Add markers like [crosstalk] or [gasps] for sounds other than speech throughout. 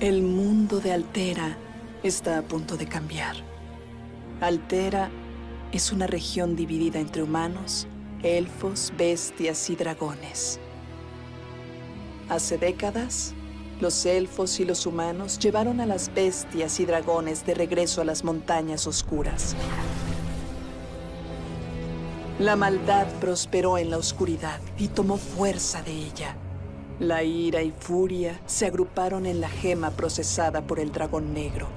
El mundo de Altera está a punto de cambiar. Altera es una región dividida entre humanos, elfos, bestias y dragones. Hace décadas, los elfos y los humanos llevaron a las bestias y dragones de regreso a las montañas oscuras. La maldad prosperó en la oscuridad y tomó fuerza de ella. La ira y furia se agruparon en la gema procesada por el dragón negro,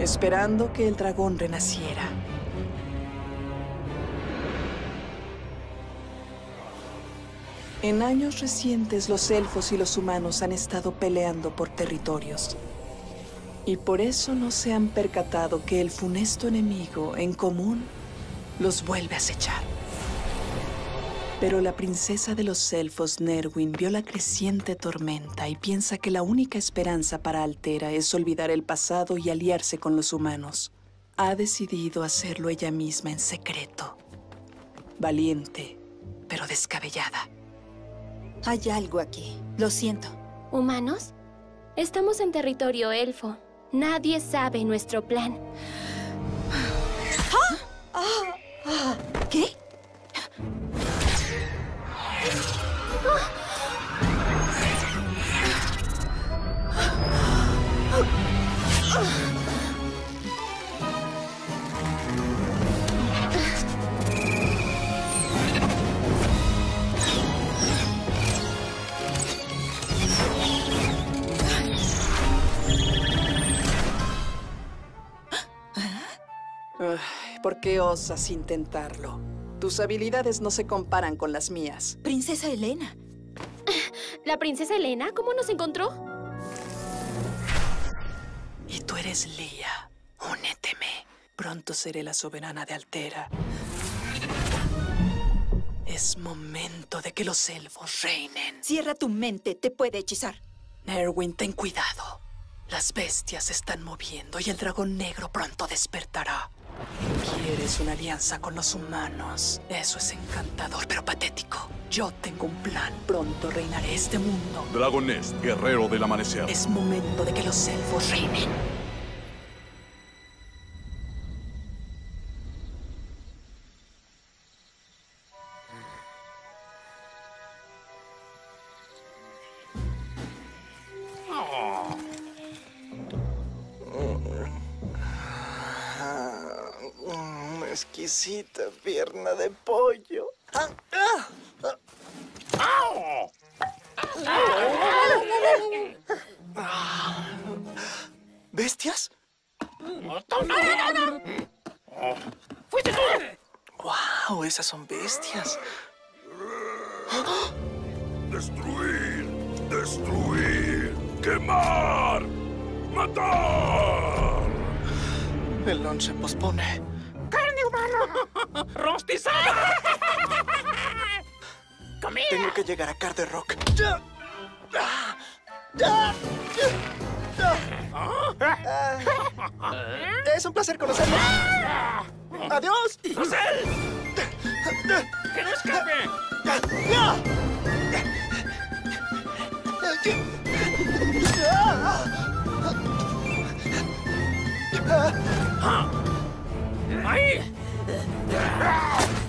esperando que el dragón renaciera. En años recientes los elfos y los humanos han estado peleando por territorios. Y por eso no se han percatado que el funesto enemigo en común los vuelve a acechar. Pero la princesa de los elfos, Nerwin, vio la creciente tormenta y piensa que la única esperanza para Altera es olvidar el pasado y aliarse con los humanos. Ha decidido hacerlo ella misma en secreto. Valiente, pero descabellada. Hay algo aquí. Lo siento. ¿Humanos? Estamos en territorio elfo. Nadie sabe nuestro plan. [gasps] ¿Qué? ¿Por qué osas intentarlo? Tus habilidades no se comparan con las mías. Princesa Elena. ¿La princesa Elena? ¿Cómo nos encontró? Y tú eres Lía. Únéteme. Pronto seré la soberana de Altera. Es momento de que los elfos reinen. Cierra tu mente. Te puede hechizar. Erwin, ten cuidado. Las bestias se están moviendo y el dragón negro pronto despertará. ¿Quieres una alianza con los humanos? Eso es encantador, pero patético. Yo tengo un plan. Pronto reinaré este mundo. Dragonest, guerrero del amanecer. Es momento de que los elfos reinen. Exquisita pierna de pollo. Ah, ah, ah. ¿Bestias? ¡Wow! Esas son bestias. Destruir, destruir, quemar, matar. El lunch se pospone. ¡Rostizada! ¡Comida! Tengo que llegar a Carter Rock. Es un placer conocerlo. ¡Adiós! ¡Rosel! ¡Que no escape! ¡Ahí! ¡Ah!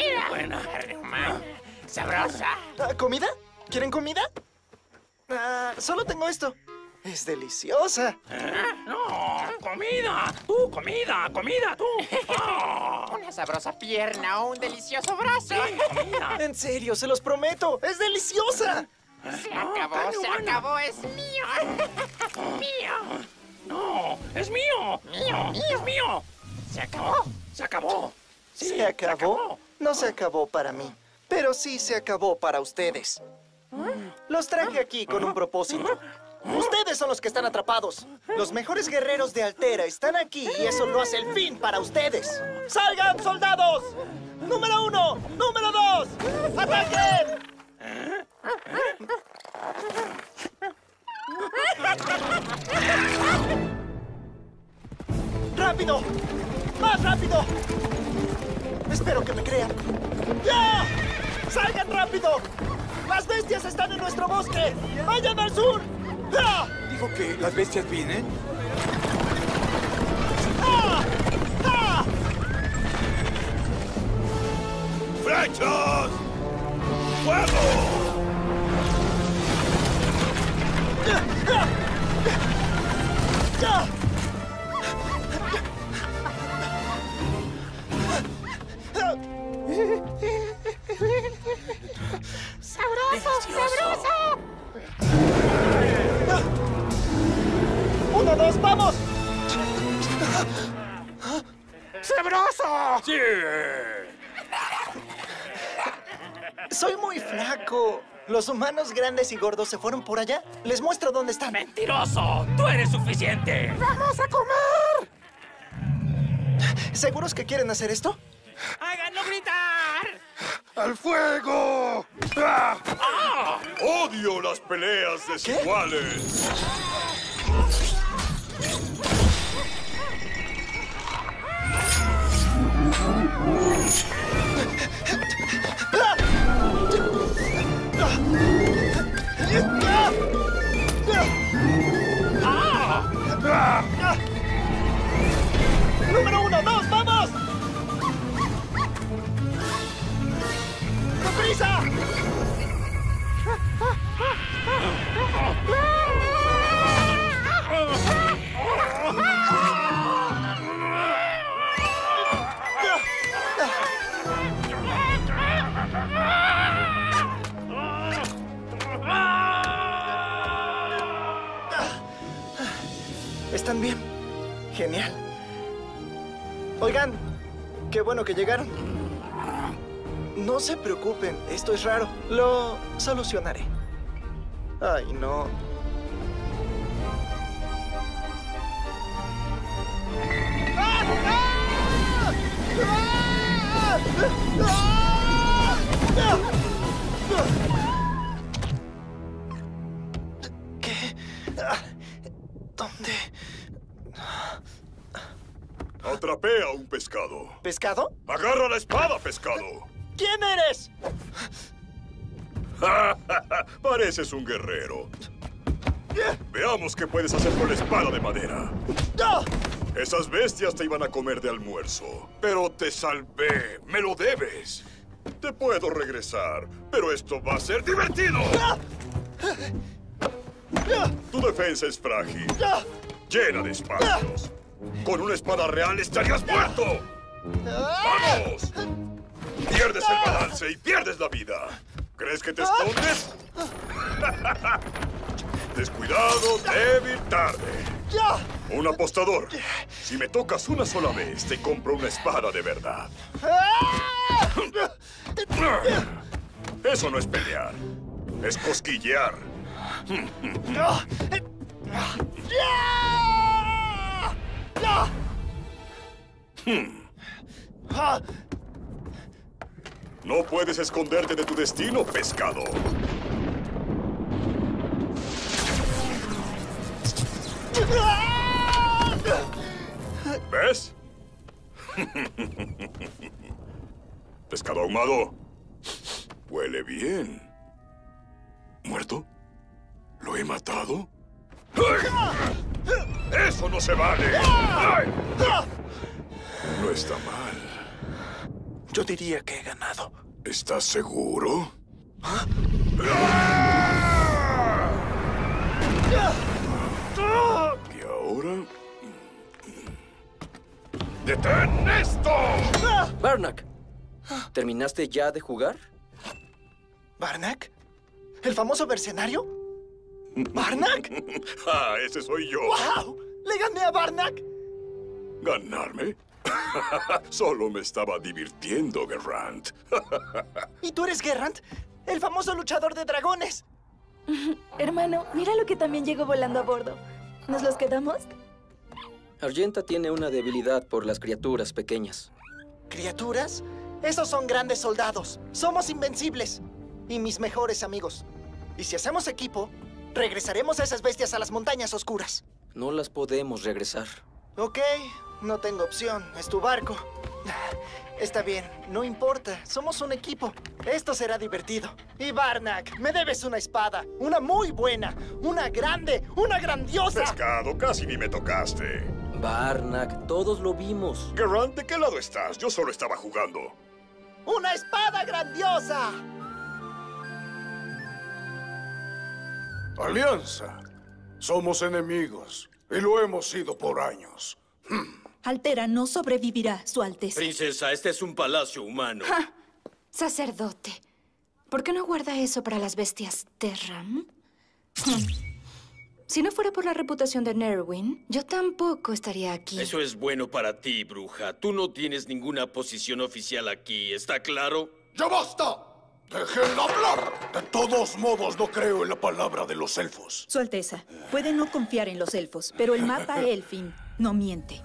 Comida. Buena carne humana. Sabrosa. Ah, ¿Comida? ¿Quieren comida? Ah, solo tengo esto. Es deliciosa. No, comida. Tú, comida, comida, tú. Oh, [laughs] Una sabrosa pierna o un delicioso brazo. sí, comida. En serio, se los prometo. Es deliciosa. Se acabó, se humana. acabó, es mío. mío. No, es mío. Mío, mío. Es mío. Se acabó. Se acabó. Sí, ¿Se acabó? No se acabó para mí, pero sí se acabó para ustedes. Los traje aquí con un propósito. Ustedes son los que están atrapados. Los mejores guerreros de Altera están aquí y eso lo hace el fin para ustedes. ¡Salgan, soldados! ¡Número uno! ¡Número dos! ¡Ataquen! ¡Rápido! ¡Más rápido! Espero que me crean. ¡Ya! ¡Salgan rápido! ¡Las bestias están en nuestro bosque! ¡Vayan al sur! ¡Ah! ¿Dijo que las bestias vienen? ¡Ah! ¡Ah! ¡Flechas! ¡Fuego! ¡Ya! ¡Sabroso, sabroso! ¡Uno, dos, vamos! ¡Sabroso! Sí. Soy muy flaco. Los humanos grandes y gordos se fueron por allá. Les muestro dónde están. Mentiroso. Tú eres suficiente. ¡Vamos a comer! ¿Seguros que quieren hacer esto? ¡Háganlo gritar! ¡Al fuego! ¡Ah! ¡Ah! ¡Odio las peleas desiguales! ¡Número uno, dos, vamos! Prisa! ¿Están bien? Genial. Oigan, qué bueno que llegaron. No se preocupen, esto es raro. Lo solucionaré. Ay, no. ¿Qué? ¿Dónde? Atrapé a un pescado. ¿Pescado? ¡Agarra la espada, pescado! ¿Quién eres? [laughs] Pareces un guerrero. Veamos qué puedes hacer con la espada de madera. Esas bestias te iban a comer de almuerzo. Pero te salvé. Me lo debes. Te puedo regresar, pero esto va a ser divertido. Tu defensa es frágil, llena de espacios. Con una espada real estarías muerto. ¡Vamos! Pierdes el balance y pierdes la vida. ¿Crees que te escondes? [laughs] Descuidado, débil, tarde. ¡Ya! Un apostador. Si me tocas una sola vez, te compro una espada de verdad. Eso no es pelear. Es cosquillear. ¡No! Puedes esconderte de tu destino, pescado. ¿Ves? [laughs] Pescado ahumado. Huele bien. ¿Muerto? ¿Lo he matado? ¡Eso no se vale! No está mal. Yo diría que he ganado. ¿Estás seguro? ¿Y ahora? ¡Detén esto! Barnack, ¿terminaste ya de jugar? ¿Barnack? ¿El famoso mercenario? ¿Barnack? [laughs] ¡Ah, ese soy yo! ¡Wow! ¡Le gané a Barnack! ¿Ganarme? [laughs] Solo me estaba divirtiendo, Gerrant. [laughs] ¿Y tú eres Gerrant? ¡El famoso luchador de dragones! [laughs] Hermano, mira lo que también llegó volando a bordo. ¿Nos los quedamos? Argenta tiene una debilidad por las criaturas pequeñas. ¿Criaturas? Esos son grandes soldados. Somos invencibles. Y mis mejores amigos. Y si hacemos equipo, regresaremos a esas bestias a las montañas oscuras. No las podemos regresar. Ok, no tengo opción. Es tu barco. Está bien, no importa. Somos un equipo. Esto será divertido. Y Barnack, me debes una espada. Una muy buena. Una grande. Una grandiosa. Pescado, casi ni me tocaste. Barnack, todos lo vimos. Gerrant, ¿de qué lado estás? Yo solo estaba jugando. ¡Una espada grandiosa! Alianza. Somos enemigos y lo hemos sido por años. Altera no sobrevivirá, Su Alteza. Princesa, este es un palacio humano. Sacerdote, ¿por qué no guarda eso para las bestias Terram? Si no fuera por la reputación de Nerwin, yo tampoco estaría aquí. Eso es bueno para ti, bruja. Tú no tienes ninguna posición oficial aquí, ¿está claro? ¡Ya basta! ¡Déjenla hablar! De todos modos, no creo en la palabra de los elfos. Su Alteza, puede no confiar en los elfos, pero el mapa [laughs] Elfin no miente.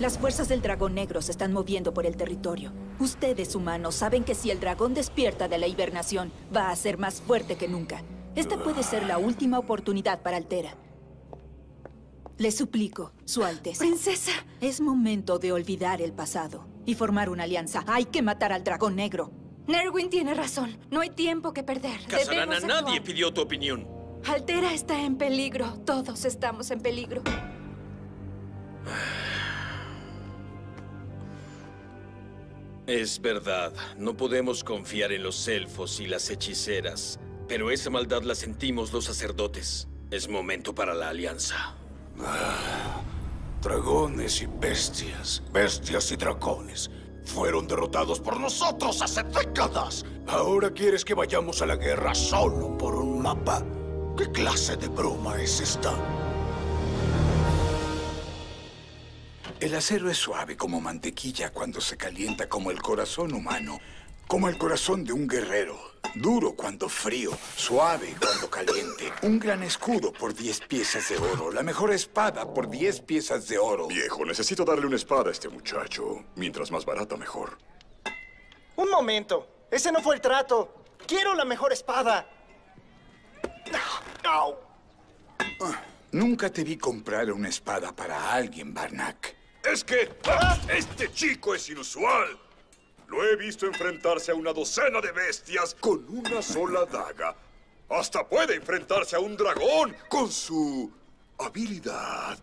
Las fuerzas del dragón negro se están moviendo por el territorio. Ustedes, humanos, saben que si el dragón despierta de la hibernación, va a ser más fuerte que nunca. Esta puede ser la última oportunidad para Altera. Le suplico, Su Alteza. Princesa. Es momento de olvidar el pasado y formar una alianza. Hay que matar al dragón negro. Nerwin tiene razón. No hay tiempo que perder. Casarana, nadie pidió tu opinión. Altera está en peligro. Todos estamos en peligro. Es verdad, no podemos confiar en los elfos y las hechiceras, pero esa maldad la sentimos los sacerdotes. Es momento para la alianza. Dragones y bestias, bestias y dragones, fueron derrotados por nosotros hace décadas. Ahora quieres que vayamos a la guerra solo por un mapa. ¿Qué clase de broma es esta? El acero es suave como mantequilla cuando se calienta como el corazón humano, como el corazón de un guerrero. Duro cuando frío, suave cuando caliente. Un gran escudo por 10 piezas de oro, la mejor espada por 10 piezas de oro. Viejo, necesito darle una espada a este muchacho. Mientras más barata, mejor. Un momento. Ese no fue el trato. Quiero la mejor espada. ¡Au! Nunca te vi comprar una espada para alguien, Barnack. Es que ¡ah! este chico es inusual. Lo he visto enfrentarse a una docena de bestias con una sola daga. Hasta puede enfrentarse a un dragón con su habilidad.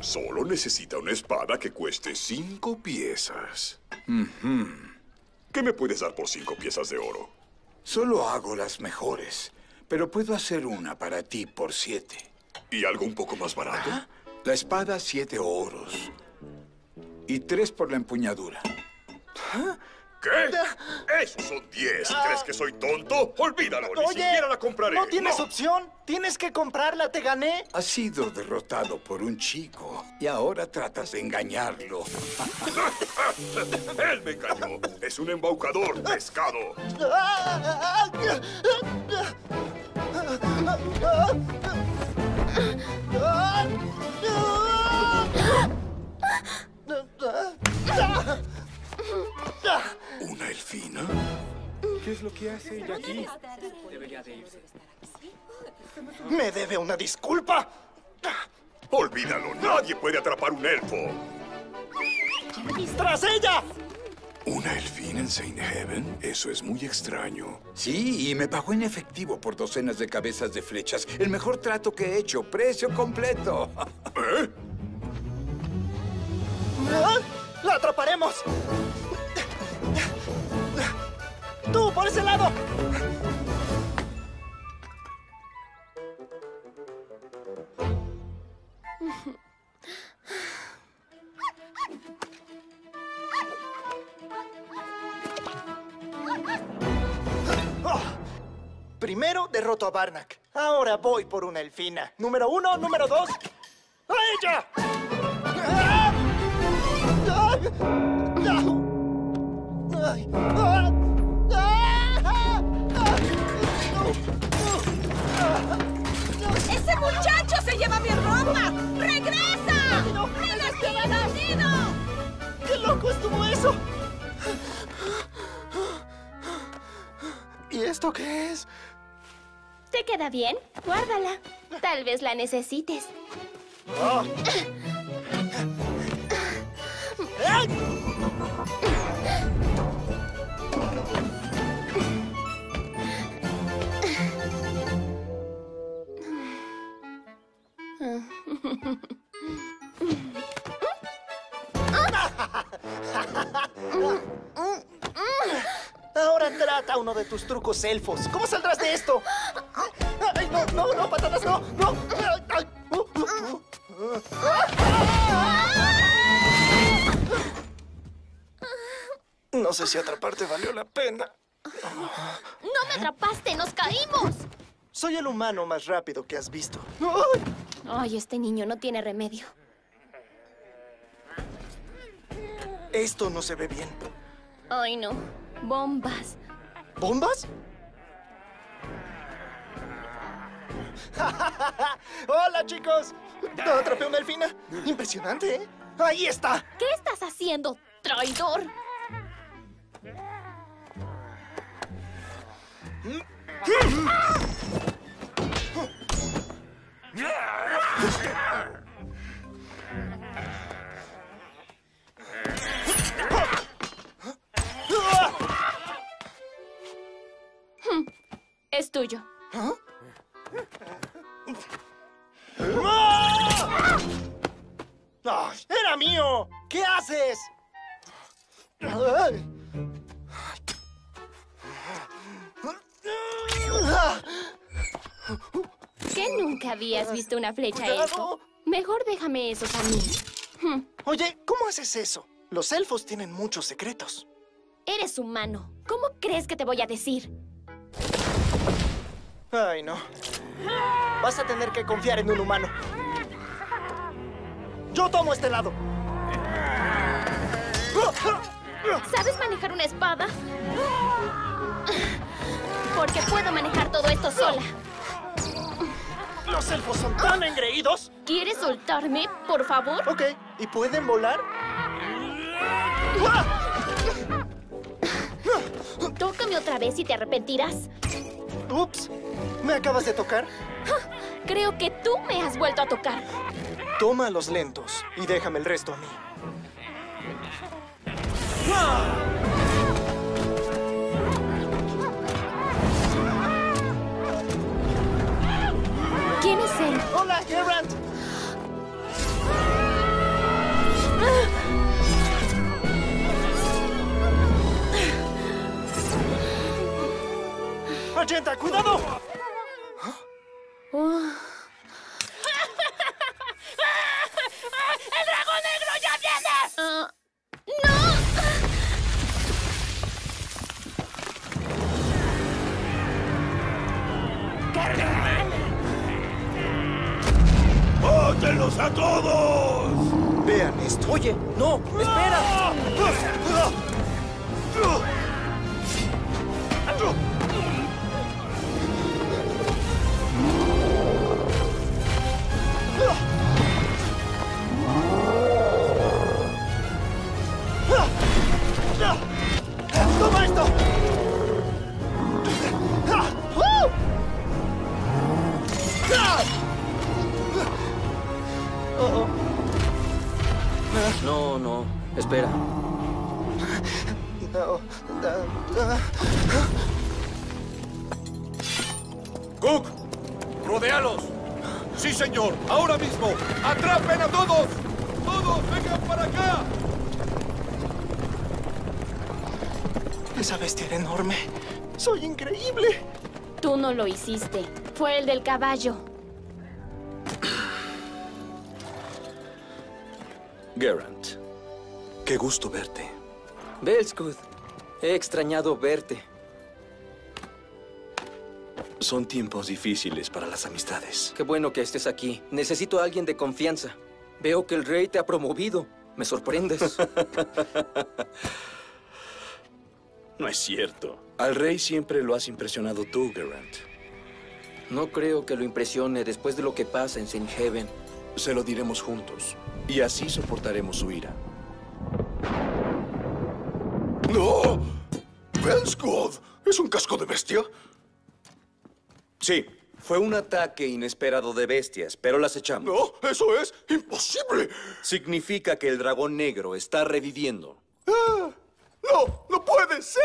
Solo necesita una espada que cueste cinco piezas. ¿Qué me puedes dar por cinco piezas de oro? Solo hago las mejores, pero puedo hacer una para ti por siete. ¿Y algo un poco más barato? La espada, siete oros. Y tres por la empuñadura. ¿Qué? Esos son diez. ¿Crees que soy tonto? Olvídalo, ni Oye, siquiera la compraré. no tienes No. opción. Tienes que comprarla, te gané. Has sido derrotado por un chico y ahora tratas de engañarlo. Él me engañó. Es un embaucador, pescado. ¿Una elfina? ¿Qué es lo que hace ella aquí? Me debe una disculpa. Olvídalo, nadie puede atrapar un elfo. ¡Tras ella! ¿Una elfina en Saint Heaven? Eso es muy extraño. Sí, y me pagó en efectivo por docenas de cabezas de flechas. El mejor trato que he hecho. Precio completo. [laughs] ¿Eh? ¡Ah! ¡La atraparemos! ¡Tú, por ese lado! Primero derroto a Barnack. Ahora voy por una elfina. Número uno, número dos. ¡A ella! ¡Ese muchacho se lleva mi ropa! ¡Regresa! ¡Ven aquí, bandido! ¡Qué loco estuvo eso! ¿Y esto qué es? ¿Te queda bien? Guárdala. Tal vez la necesites. Ah. Uno de tus trucos elfos. ¿Cómo saldrás de esto? ¡Ay, no, no, no, patatas, no! ¡No! Uh, uh, uh. No sé si atraparte valió la pena. ¡No me atrapaste! ¡Nos caímos! Soy el humano más rápido que has visto. Ay, este niño no tiene remedio. Esto no se ve bien. Ay, no. Bombas. ¿Bombas? [laughs] ¡Hola, chicos! Atrapé una elfina. Impresionante, ¿eh? ¡Ahí está! ¿Qué estás haciendo, traidor? Es tuyo. ¡Ay, ¡Era mío! ¿Qué haces? ¿Que nunca habías visto una flecha elfo? Mejor déjame esos a mí. Hmm, Oye, ¿cómo haces eso? Los elfos tienen muchos secretos. Eres humano. ¿Cómo crees que te voy a decir? Ay, no. Vas a tener que confiar en un humano. Yo tomo este lado. ¿Sabes manejar una espada? Porque puedo manejar todo esto sola. Los elfos son tan engreídos. ¿Quieres soltarme, por favor? Ok, ¿y pueden volar? Tócame otra vez y te arrepentirás. Ups, ¿me acabas de tocar? Creo que tú me has vuelto a tocar. Toma los lentos y déjame el resto a mí. ¿Quién es él? ¡Hola, Geralt! ¡Ochenta, cuidado! Fue el del caballo. Garant, qué gusto verte. Belscud, he extrañado verte. Son tiempos difíciles para las amistades. Qué bueno que estés aquí. Necesito a alguien de confianza. Veo que el rey te ha promovido. Me sorprendes. [laughs] No es cierto. Al rey siempre lo has impresionado tú, Garant. No creo que lo impresione después de lo que pasa en St. Heaven. Se lo diremos juntos. Y así soportaremos su ira. ¡No! ¡Belscud! ¿Es un casco de bestia? Sí, fue un ataque inesperado de bestias, pero las echamos. No, eso es imposible. Significa que el dragón negro está reviviendo. Ah, ¡No! ¡No puede ser!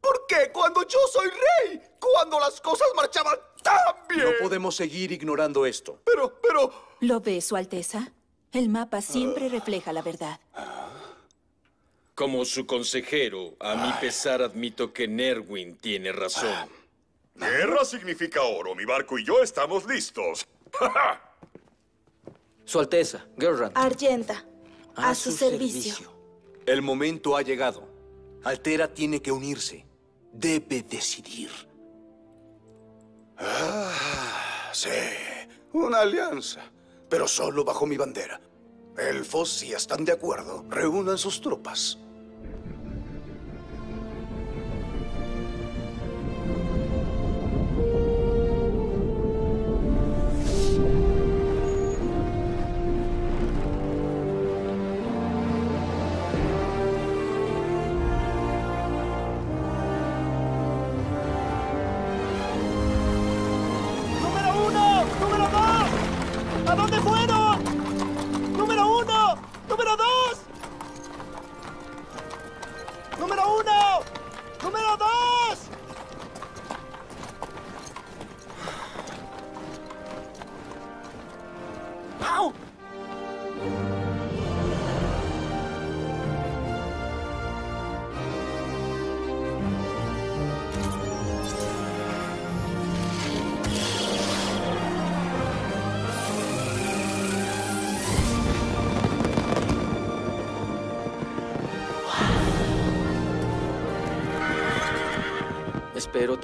¿Por qué cuando yo soy rey? Cuando las cosas marchaban tan bien. No podemos seguir ignorando esto. Pero, pero... ¿Lo ve, Su Alteza? El mapa siempre refleja la verdad. Como su consejero, a mi pesar admito que Nerwin tiene razón. Guerra significa oro. Mi barco y yo estamos listos. [laughs] Su Alteza, Gerrand. Argenta, a, su, servicio. El momento ha llegado. Altera tiene que unirse. Debe decidir. Ah, sí. Una alianza. Pero solo bajo mi bandera. Elfos, si están de acuerdo, reúnan sus tropas.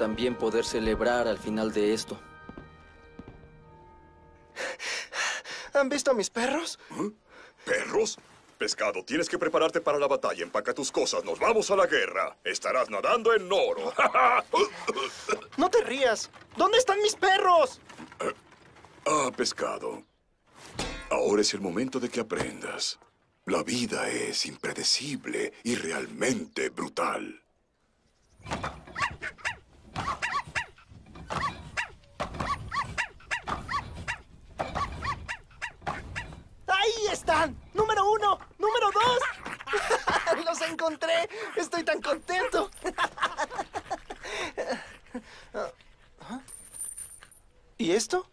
También poder celebrar al final de esto. ¿Han visto a mis perros? ¿Perros? Pescado, tienes que prepararte para la batalla. Empaca tus cosas. Nos vamos a la guerra. Estarás nadando en oro. [laughs] No te rías. ¿Dónde están mis perros? ah, pescado. Ahora es el momento de que aprendas. La vida es impredecible y realmente brutal. ¡Ahí están! ¡Número uno! ¡Número dos! [laughs] ¡Los encontré! ¡Estoy tan contento! ¿Y esto?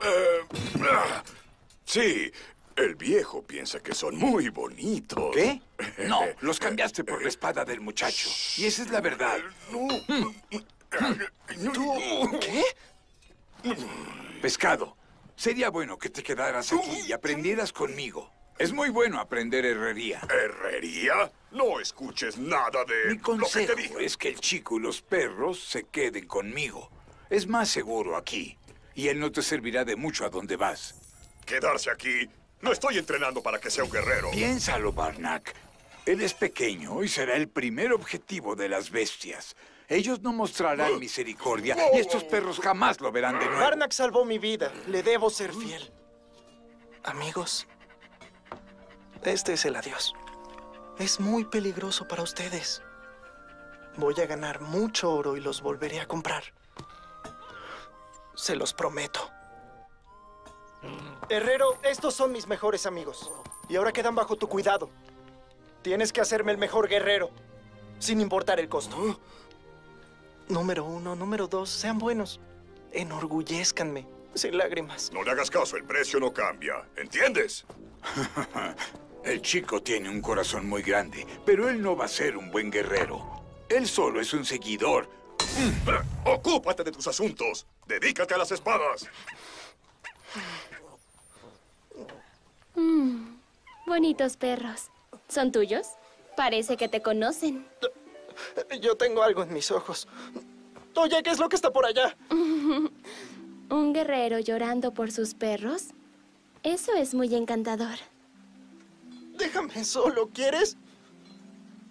Eh, sí, el viejo piensa que son muy bonitos. ¿Qué? [laughs] No, los cambiaste por la espada del muchacho. Y esa es la verdad. ¿Tú qué? Pescado, sería bueno que te quedaras aquí y aprendieras conmigo. Es muy bueno aprender herrería. ¿Herrería? No escuches nada de Mi lo que te consejo es que el chico y los perros se queden conmigo. Es más seguro aquí. Y él no te servirá de mucho a donde vas. Quedarse aquí. No estoy entrenando para que sea un guerrero. Piénsalo, Barnack. Él es pequeño y será el primer objetivo de las bestias. Ellos no mostrarán misericordia y estos perros jamás lo verán de nuevo. Barnack salvó mi vida. Le debo ser fiel. Amigos, este es el adiós. Es muy peligroso para ustedes. Voy a ganar mucho oro y los volveré a comprar. Se los prometo. Herrero, estos son mis mejores amigos. Y ahora quedan bajo tu cuidado. Tienes que hacerme el mejor guerrero. sin importar el costo. Número uno, número dos, sean buenos. Enorgullezcanme, sin lágrimas. No le hagas caso, el precio no cambia. ¿Entiendes? [laughs] El chico tiene un corazón muy grande, pero él no va a ser un buen guerrero. Él solo es un seguidor. Ocúpate de tus asuntos. Dedícate a las espadas. Mm, bonitos perros. ¿Son tuyos? Parece que te conocen. Yo tengo algo en mis ojos. Oye, ¿qué es lo que está por allá? [laughs] ¿Un guerrero llorando por sus perros? Eso es muy encantador. Déjame solo, ¿quieres?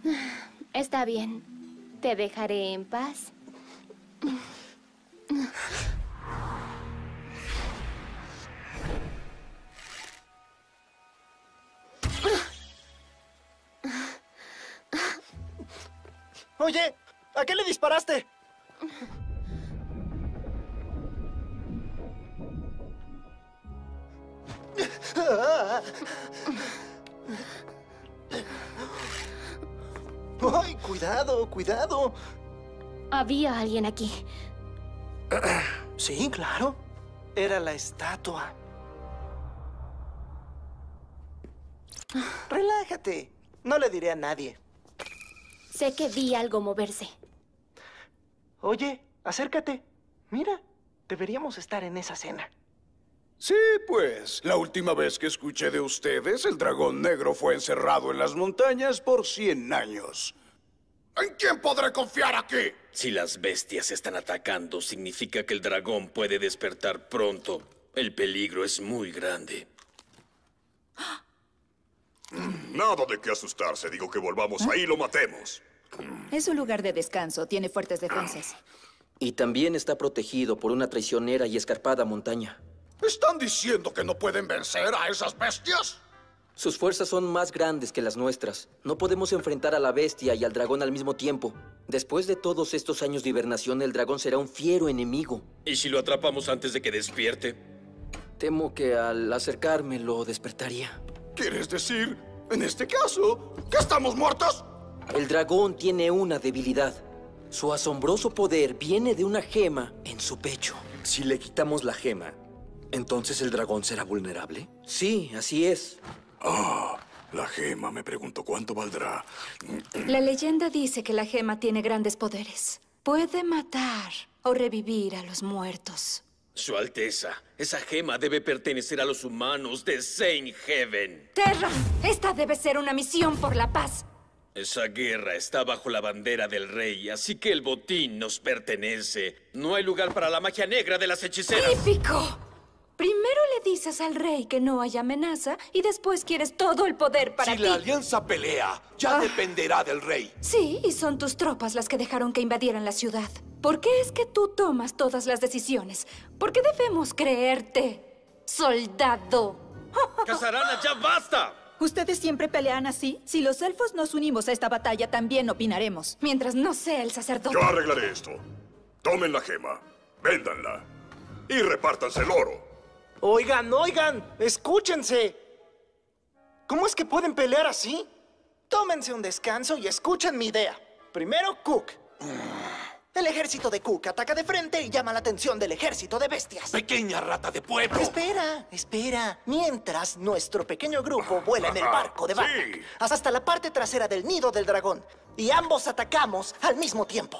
[sighs] Está bien. Te dejaré en paz. [laughs] Oye, ¿a qué le disparaste? ¡Ay, cuidado, cuidado! Había alguien aquí. Sí, claro. Era la estatua. Relájate. No le diré a nadie. Sé que vi algo moverse. Oye, acércate. Mira, deberíamos estar en esa cena. Sí, pues, la última vez que escuché de ustedes, el dragón negro fue encerrado en las montañas por 100 años. ¿En quién podré confiar aquí? Si las bestias están atacando, significa que el dragón puede despertar pronto. El peligro es muy grande. Nada de qué asustarse. Digo que volvamos ahí y lo matemos. Es un lugar de descanso. Tiene fuertes defensas. Y también está protegido por una traicionera y escarpada montaña. ¿Están diciendo que no pueden vencer a esas bestias? Sus fuerzas son más grandes que las nuestras. No podemos enfrentar a la bestia y al dragón al mismo tiempo. Después de todos estos años de hibernación, el dragón será un fiero enemigo. ¿Y si lo atrapamos antes de que despierte? Temo que al acercarme lo despertaría. ¿Quieres decir, en este caso, que estamos muertos? El dragón tiene una debilidad. Su asombroso poder viene de una gema en su pecho. Si le quitamos la gema, ¿entonces el dragón será vulnerable? Sí, así es. Ah, la gema me pregunto cuánto valdrá. La leyenda dice que la gema tiene grandes poderes. Puede matar o revivir a los muertos. Su Alteza, esa gema debe pertenecer a los humanos de Saint Heaven. Terra, esta debe ser una misión por la paz. Esa guerra está bajo la bandera del rey, así que el botín nos pertenece. No hay lugar para la magia negra de las hechiceras. ¡Típico! Primero le dices al rey que no hay amenaza y después quieres todo el poder para si ti. la alianza pelea, ya Ah. dependerá del rey. Sí, y son tus tropas las que dejaron que invadieran la ciudad. ¿Por qué es que tú tomas todas las decisiones? ¿Por qué debemos creerte, soldado? [laughs] ¡Casarana, ya basta! ¿Ustedes siempre pelean así? Si los elfos nos unimos a esta batalla, también opinaremos. Mientras no sea el sacerdote. Yo arreglaré esto. Tomen la gema, véndanla y repártanse el oro. Oigan, oigan, escúchense. ¿Cómo es que pueden pelear así? Tómense un descanso y escuchen mi idea. Primero, Cook. El ejército de Cook ataca de frente y llama la atención del ejército de bestias. Pequeña rata de pueblo. Espera, espera. Mientras nuestro pequeño grupo vuela en el barco de [laughs] Barnack hasta la parte trasera del nido del dragón y ambos atacamos al mismo tiempo.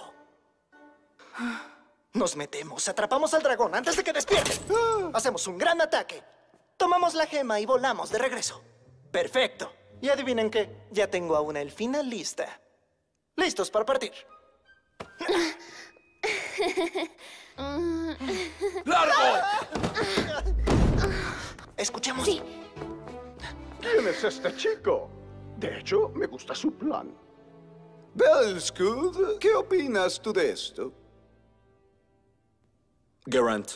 Nos metemos, atrapamos al dragón antes de que despierte. Hacemos un gran ataque. Tomamos la gema y volamos de regreso. Perfecto. Y adivinen qué, ya tengo a una elfina lista. Listos para partir. ¡Largo! Escuchemos. ¿Quién es este chico? De hecho, me gusta su plan. Bellscud, ¿qué opinas tú de esto? Garant,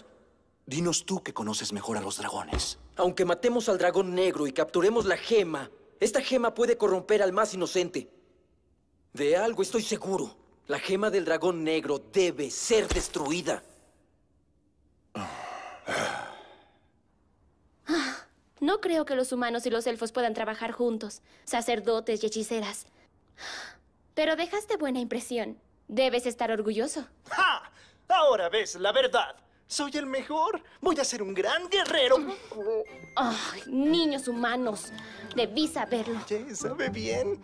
dinos tú que conoces mejor a los dragones. Aunque matemos al dragón negro y capturemos la gema, esta gema puede corromper al más inocente. De algo estoy seguro. La gema del dragón negro debe ser destruida. No creo que los humanos y los elfos puedan trabajar juntos, sacerdotes y hechiceras. pero dejaste buena impresión. Debes estar orgulloso. ¡Ja! Ahora ves la verdad. Soy el mejor. Voy a ser un gran guerrero. Ay, niños humanos. Debí saberlo. ¿Qué? ¿Sabe bien?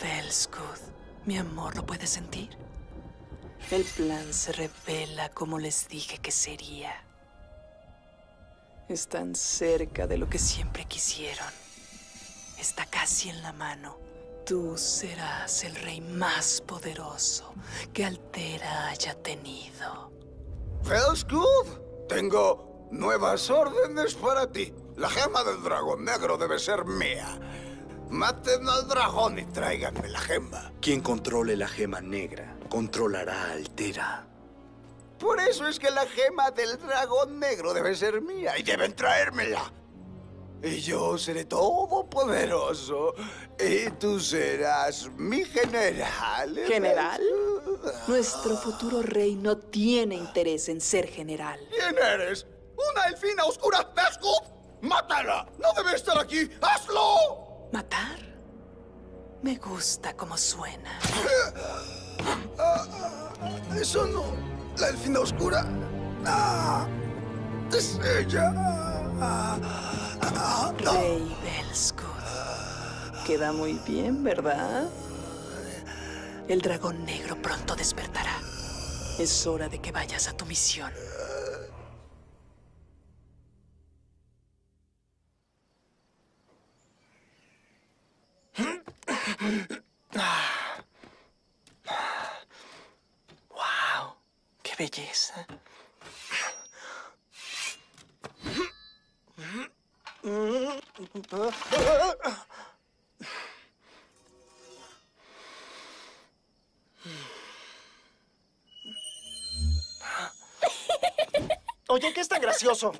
Velskut, mi amor, ¿lo puedes sentir? El plan se revela como les dije que sería. Están cerca de lo que siempre quisieron. Está casi en la mano. Tú serás el rey más poderoso que Altera haya tenido. Felskud, tengo nuevas órdenes para ti. La gema del dragón negro debe ser mía. Maten al dragón y tráiganme la gema. Quien controle la gema negra controlará a Altera. Por eso es que la gema del dragón negro debe ser mía y deben traérmela. Y yo seré todopoderoso. Y tú serás mi general. ¿General? Nuestro futuro rey no tiene interés en ser general. ¿Quién eres? ¿Una elfina oscura Pescut? ¡Mátala! ¡No debe estar aquí! ¡Hazlo! ¿Matar? Me gusta como suena. [laughs] Eso no. La elfina oscura. Ah, es ella. Rey Velskut. Queda muy bien, ¿verdad? El dragón negro pronto despertará. Es hora de que vayas a tu misión. ¡Wow! ¡Qué belleza! Oye, ¿qué es tan gracioso?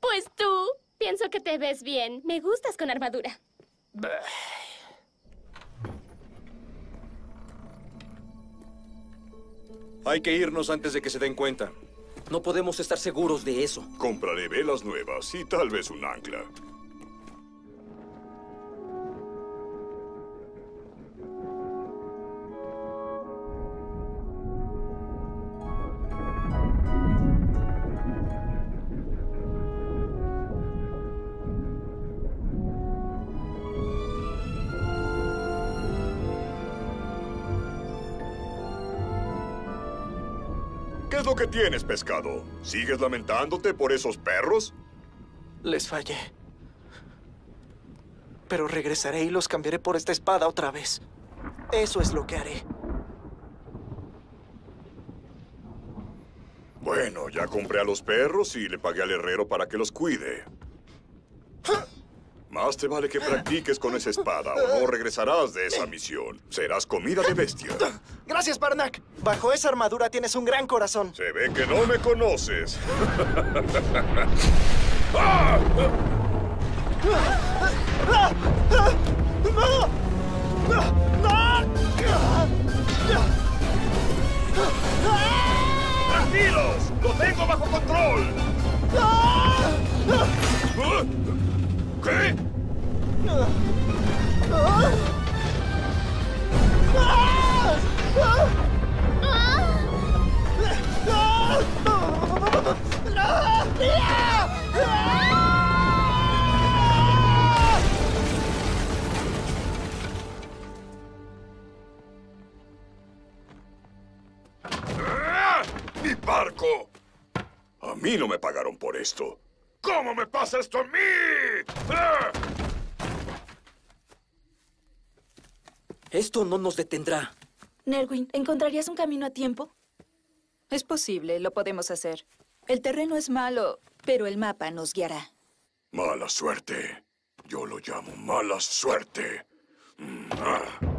Pues tú. Pienso que te ves bien. Me gustas con armadura. Hay que irnos antes de que se den cuenta. No podemos estar seguros de eso. Compraré velas nuevas y tal vez un ancla. Lo que tienes, pescado? ¿Sigues lamentándote por esos perros? Les fallé. Pero regresaré y los cambiaré por esta espada otra vez. Eso es lo que haré. Bueno, ya compré a los perros y le pagué al herrero para que los cuide. Más te vale que practiques con esa espada o no regresarás de esa misión. Serás comida de bestia. Gracias, Barnack. Bajo esa armadura tienes un gran corazón. Se ve que no me conoces. ¡Ah! ¡Tranquilos! ¡Lo tengo bajo control! ¿Qué? ¡Mi barco! A mí no me pagaron por esto. ¿Cómo me pasa esto a mí? ¡Ah! Esto no nos detendrá. Nerwin, ¿encontrarías un camino a tiempo? Es posible, lo podemos hacer. El terreno es malo, pero el mapa nos guiará. Mala suerte. Yo lo llamo mala suerte. Mm, ah.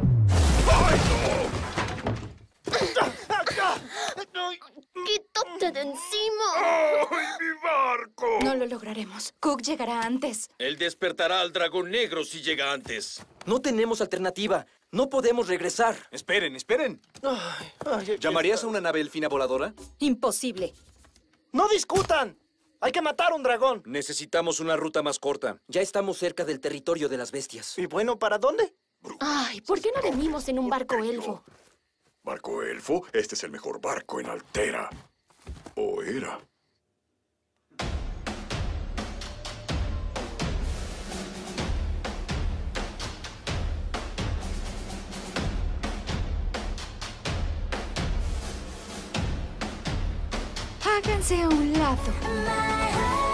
¡Ay, ¡Quítate de encima! ¡Ay, mi barco! No lo lograremos. Cook llegará antes. Él despertará al dragón negro si llega antes. No tenemos alternativa. No podemos regresar. Esperen, esperen. ¿Llamarías a una nave elfina voladora? Imposible. ¡No discutan! Hay que matar a un dragón. Necesitamos una ruta más corta. Ya estamos cerca del territorio de las bestias. ¿Y bueno, para dónde? Ay, ¿por qué no venimos en un barco elfo? ¿Barco elfo? Este es el mejor barco en Altera. ¿O era? Háganse a un lado.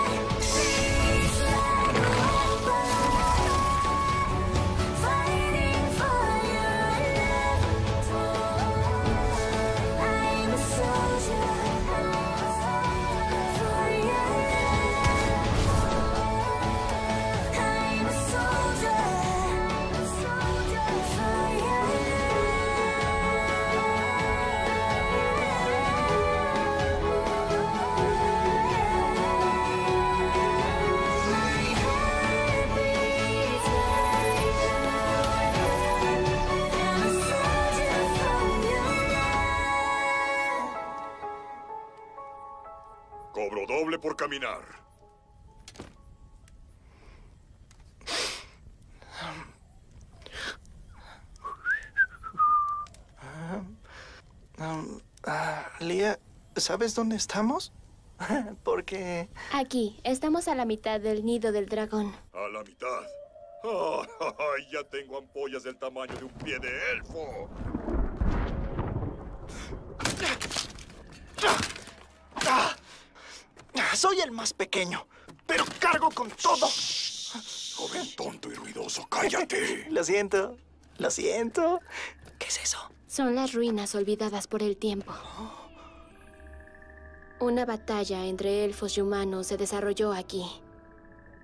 Por caminar. Um, Lía, ¿sabes dónde estamos? [laughs] Porque... Aquí, estamos a la mitad del nido del dragón. A la mitad. [laughs] Ah, ya tengo ampollas del tamaño de un pie de elfo. Ah, soy el más pequeño, pero cargo con todo. Joven tonto y ruidoso, cállate. [laughs] Lo siento, lo siento. ¿Qué es eso? Son las ruinas olvidadas por el tiempo. Una batalla entre elfos y humanos se desarrolló aquí.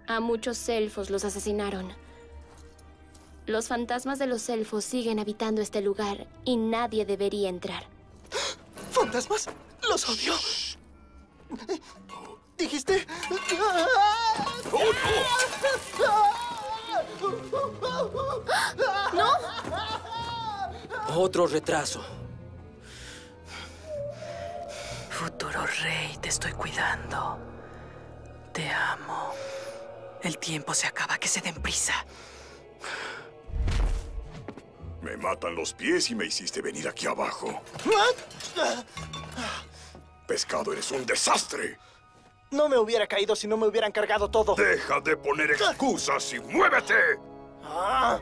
A muchos elfos los asesinaron. Los fantasmas de los elfos siguen habitando este lugar y nadie debería entrar. ¿Fantasmas? Los odio. ¿Dijiste? ¡No! Otro retraso. Futuro rey, te estoy cuidando. Te amo. El tiempo se acaba, que se den prisa. Me matan los pies y me hiciste venir aquí abajo. Pescado, eres un desastre. No me hubiera caído si no me hubieran cargado todo. Deja de poner excusas y muévete. Ah.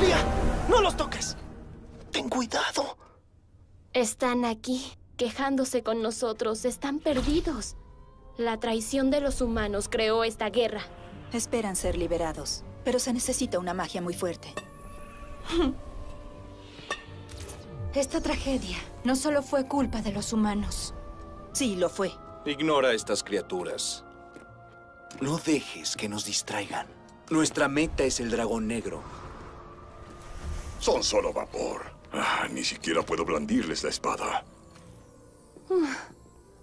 Lía, no los toques. Ten cuidado. Están aquí, quejándose con nosotros. Están perdidos. La traición de los humanos creó esta guerra. Esperan ser liberados, pero se necesita una magia muy fuerte. [laughs] Esta tragedia no solo fue culpa de los humanos. Sí, lo fue. Ignora a estas criaturas. No dejes que nos distraigan. Nuestra meta es el dragón negro. Son solo vapor. Ah, ni siquiera puedo blandirles la espada.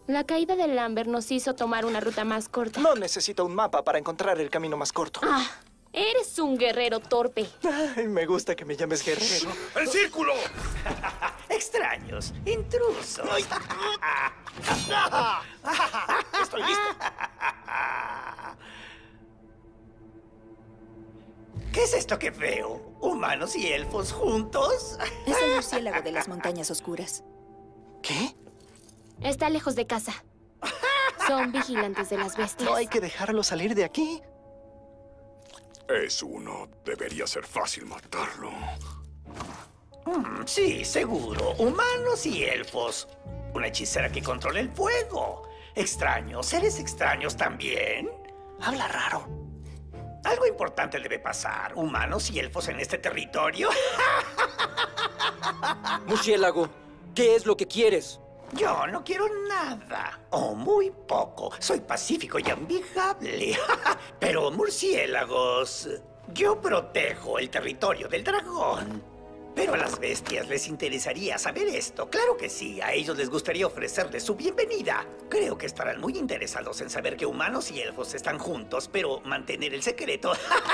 La caída del Lambert nos hizo tomar una ruta más corta. No necesito un mapa para encontrar el camino más corto. Ah, eres un guerrero torpe. Ay, me gusta que me llames guerrero. ¡El círculo! [laughs] Extraños, intrusos. [laughs] Estoy listo. ¿Qué es esto que veo? ¿Humanos y elfos juntos? Es el murciélago de las montañas oscuras. ¿Qué? Está lejos de casa. [laughs] Son vigilantes de las bestias. No hay que dejarlo salir de aquí. Es uno. Debería ser fácil matarlo. Mm, sí, seguro. Humanos y elfos. Una hechicera que controla el fuego. Extraños, seres extraños también. Habla raro. Algo importante debe pasar. Humanos y elfos en este territorio. [laughs] Murciélago, ¿qué es lo que quieres? Yo no quiero nada, o muy poco. Soy pacífico y amigable. [laughs] Pero, murciélagos, yo protejo el territorio del dragón. Pero a las bestias les interesaría saber esto. Claro que sí, a ellos les gustaría ofrecerles su bienvenida. Creo que estarán muy interesados en saber que humanos y elfos están juntos, pero mantener el secreto,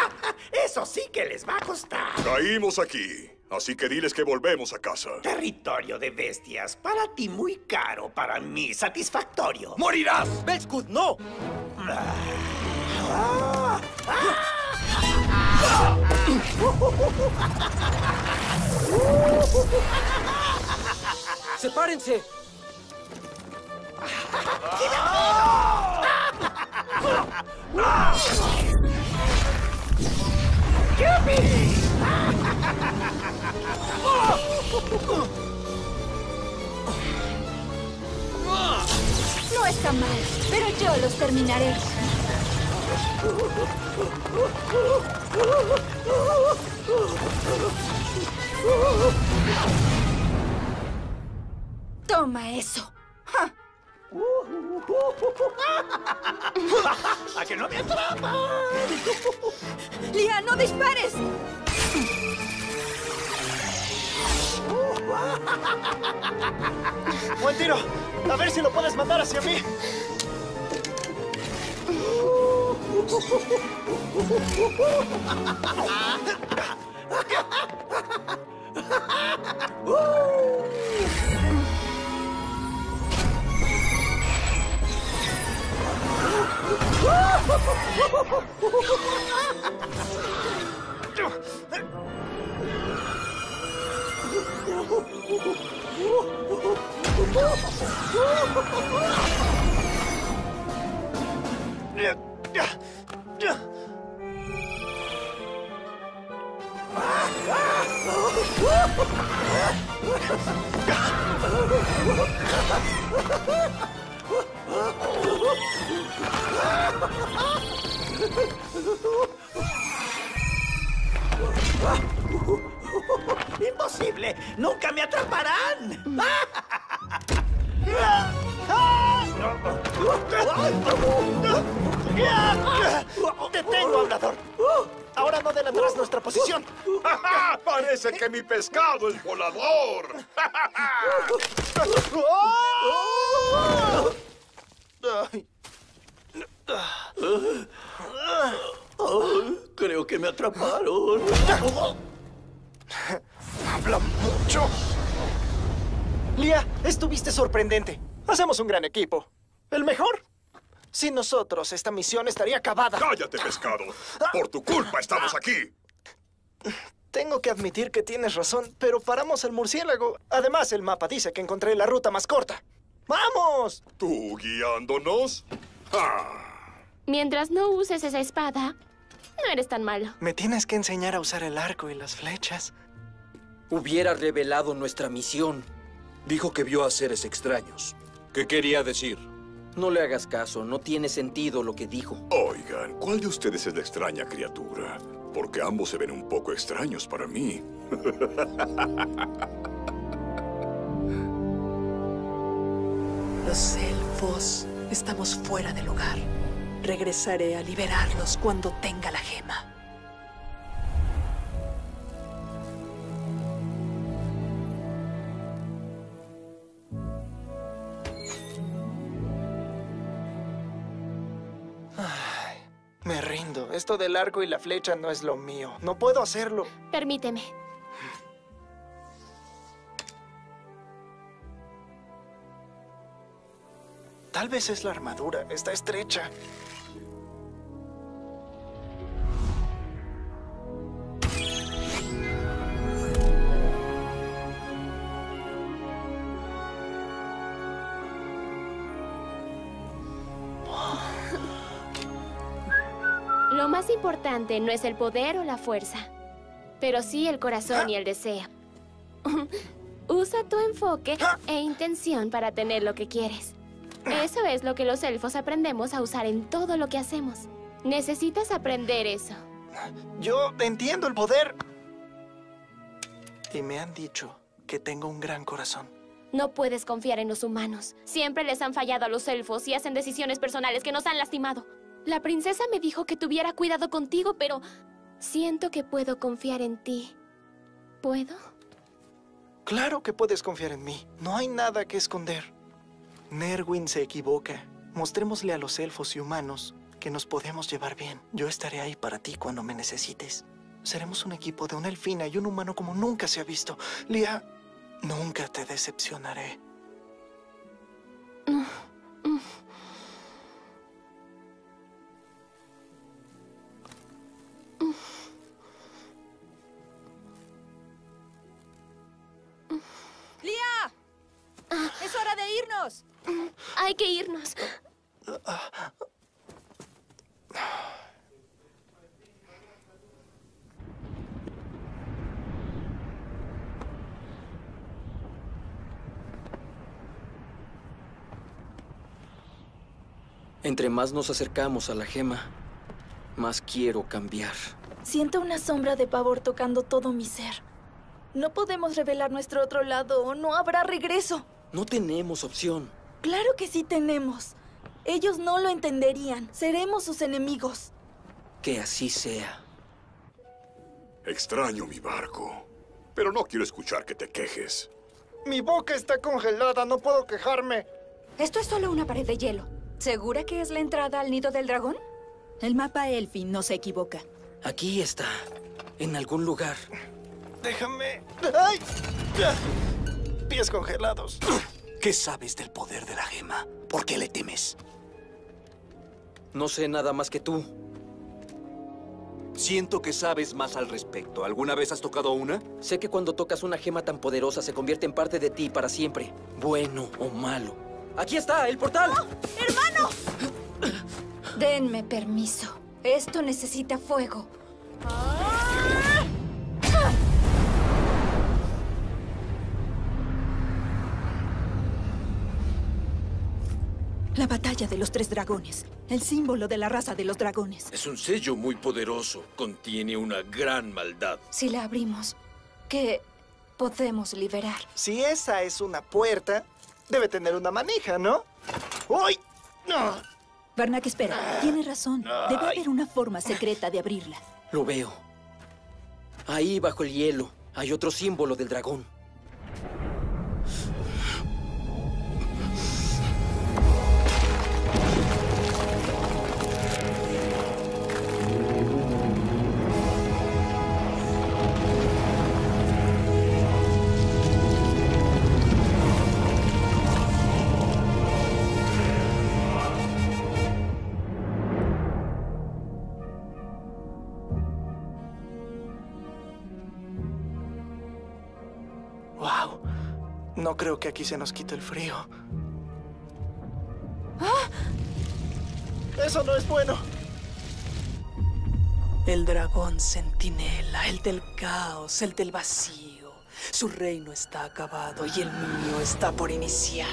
[laughs] eso sí que les va a costar. Caímos aquí, así que diles que volvemos a casa. Territorio de bestias, para ti muy caro, para mí satisfactorio. ¡Morirás! ¡Belskut, no! ¡Sepárense! No está mal, pero yo los terminaré. Toma eso. Ja. [laughs] ¡A que no me atrapa! ¡Lia, no dispares! [laughs] ¡Buen tiro! A ver si lo puedes mandar hacia mí. [laughs] Ah! ¡Imposible! ¡Nunca me atraparán! ¡Te tengo, hablador! Ahora no adelantarás nuestra posición. Parece que mi pescado es volador. Creo que me atraparon. Habla mucho. Lia, estuviste sorprendente. Hacemos un gran equipo. ¿El mejor? Sin nosotros, esta misión estaría acabada. ¡Cállate, pescado! Por tu culpa estamos aquí. Tengo que admitir que tienes razón, pero paramos al murciélago. Además, el mapa dice que encontré la ruta más corta. ¡Vamos! ¿Tú guiándonos? Ah, Mientras no uses esa espada, no eres tan malo. Me tienes que enseñar a usar el arco y las flechas. Hubiera revelado nuestra misión. Dijo que vio a seres extraños. ¿Qué quería decir? No le hagas caso, no tiene sentido lo que dijo. Oigan, ¿cuál de ustedes es la extraña criatura? Porque ambos se ven un poco extraños para mí. Los elfos estamos fuera de lugar. Regresaré a liberarlos cuando tenga la gema. Esto del arco y la flecha no es lo mío. No puedo hacerlo. Permíteme. Tal vez es la armadura. Está estrecha. Importante no es el poder o la fuerza, pero sí el corazón y el deseo. [laughs] Usa tu enfoque e intención para tener lo que quieres. Eso es lo que los elfos aprendemos a usar en todo lo que hacemos. Necesitas aprender eso. Yo entiendo el poder. Y me han dicho que tengo un gran corazón. No puedes confiar en los humanos. Siempre les han fallado a los elfos y hacen decisiones personales que nos han lastimado. La princesa me dijo que tuviera cuidado contigo, pero siento que puedo confiar en ti. ¿Puedo? Claro que puedes confiar en mí. No hay nada que esconder. Nerwin se equivoca. Mostrémosle a los elfos y humanos que nos podemos llevar bien. Yo estaré ahí para ti cuando me necesites. Seremos un equipo de una elfina y un humano como nunca se ha visto. Lia, nunca te decepcionaré. Irnos! Hay que irnos. Entre más nos acercamos a la gema, más quiero cambiar. Siento una sombra de pavor tocando todo mi ser. No podemos revelar nuestro otro lado o no habrá regreso. No tenemos opción. Claro que sí tenemos. Ellos no lo entenderían. Seremos sus enemigos. Que así sea. Extraño mi barco, pero no quiero escuchar que te quejes. Mi boca está congelada, no puedo quejarme. Esto es solo una pared de hielo. ¿Segura que es la entrada al nido del dragón? El mapa Elfin no se equivoca. Aquí está. En algún lugar. Déjame. ¡Ay! Pies congelados. ¿Qué sabes del poder de la gema? ¿Por qué le temes? No sé nada más que tú. Siento que sabes más al respecto. ¿Alguna vez has tocado una? Sé que cuando tocas una gema tan poderosa se convierte en parte de ti para siempre. Bueno o malo. ¡Aquí está, el portal! ¡Hermano! Denme permiso. Esto necesita fuego. La batalla de los tres dragones. El símbolo de la raza de los dragones. Es un sello muy poderoso. Contiene una gran maldad. Si la abrimos, ¿qué podemos liberar? Si esa es una puerta, debe tener una manija, ¿no? ¡Uy! No. Barnack, espera. Tiene razón. Debe haber una forma secreta de abrirla. Lo veo. Ahí bajo el hielo hay otro símbolo del dragón. No creo que aquí se nos quite el frío. ¡Eso no es bueno! El dragón centinela, el del caos, el del vacío. Su reino está acabado y el mío está por iniciar.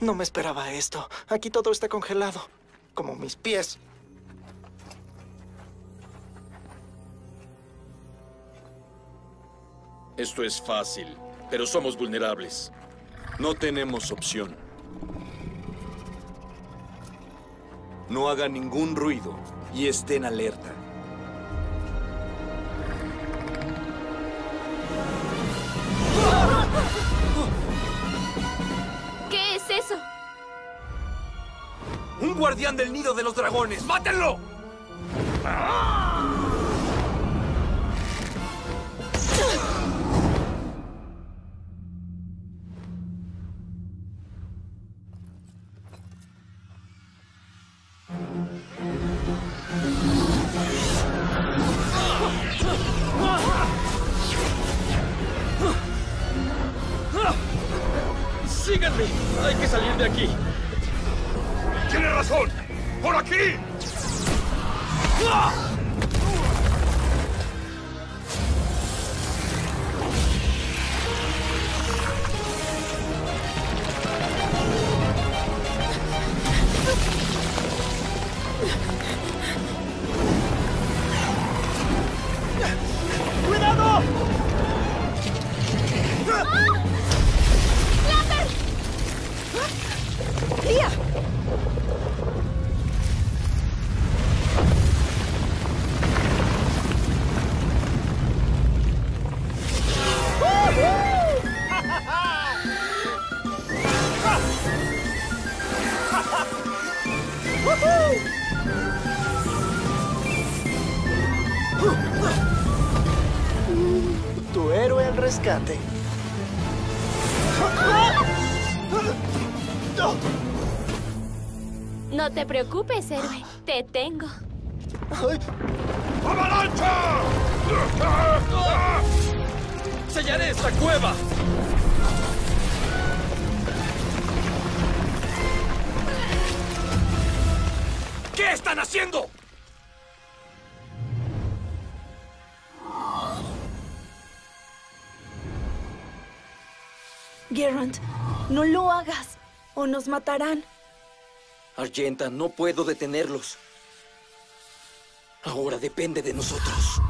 No me esperaba esto. Aquí todo está congelado. Como mis pies. Esto es fácil, pero somos vulnerables. No tenemos opción. No hagan ningún ruido y estén alerta. ¡Un guardián del nido de los dragones! ¡Mátenlo! No te preocupes, héroe. Te tengo. ¡Avalancha! ¡Sellaré esta cueva! ¿Qué están haciendo? Gerant, no lo hagas o nos matarán. Argenta, no puedo detenerlos. Ahora depende de nosotros.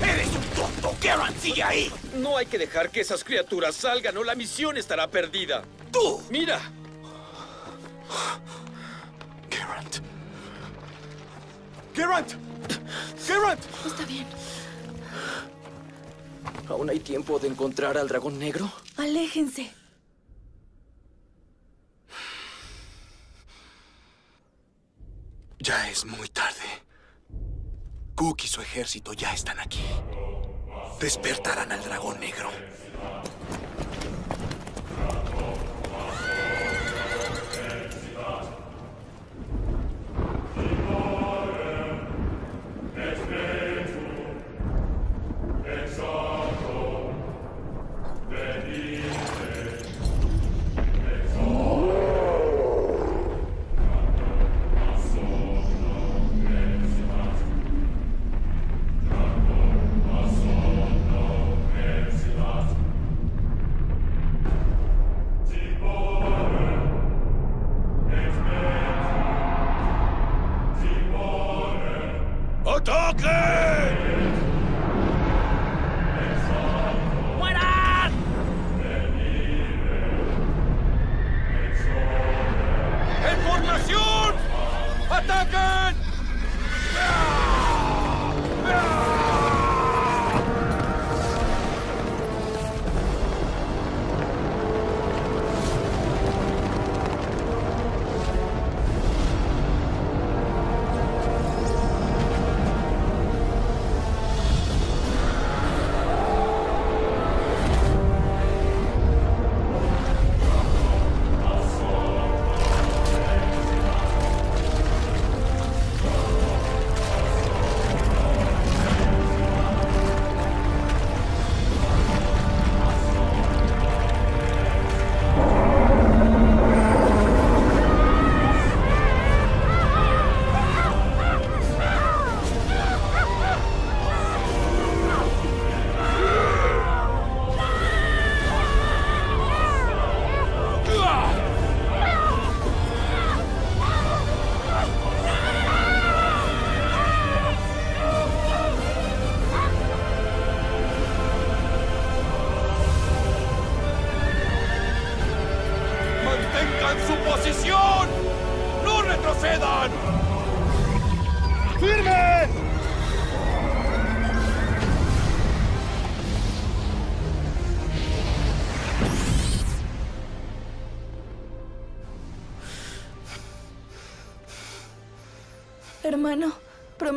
¡Eres un tonto! ¡Geralt, sigue ahí! No hay que dejar que esas criaturas salgan o la misión estará perdida. ¡Tú! ¡Mira! ¡Gerant! ¡Gerant! Está bien. ¿Aún hay tiempo de encontrar al dragón negro? Aléjense. Ya es muy tarde. Cook y su ejército ya están aquí. Despertarán al dragón negro.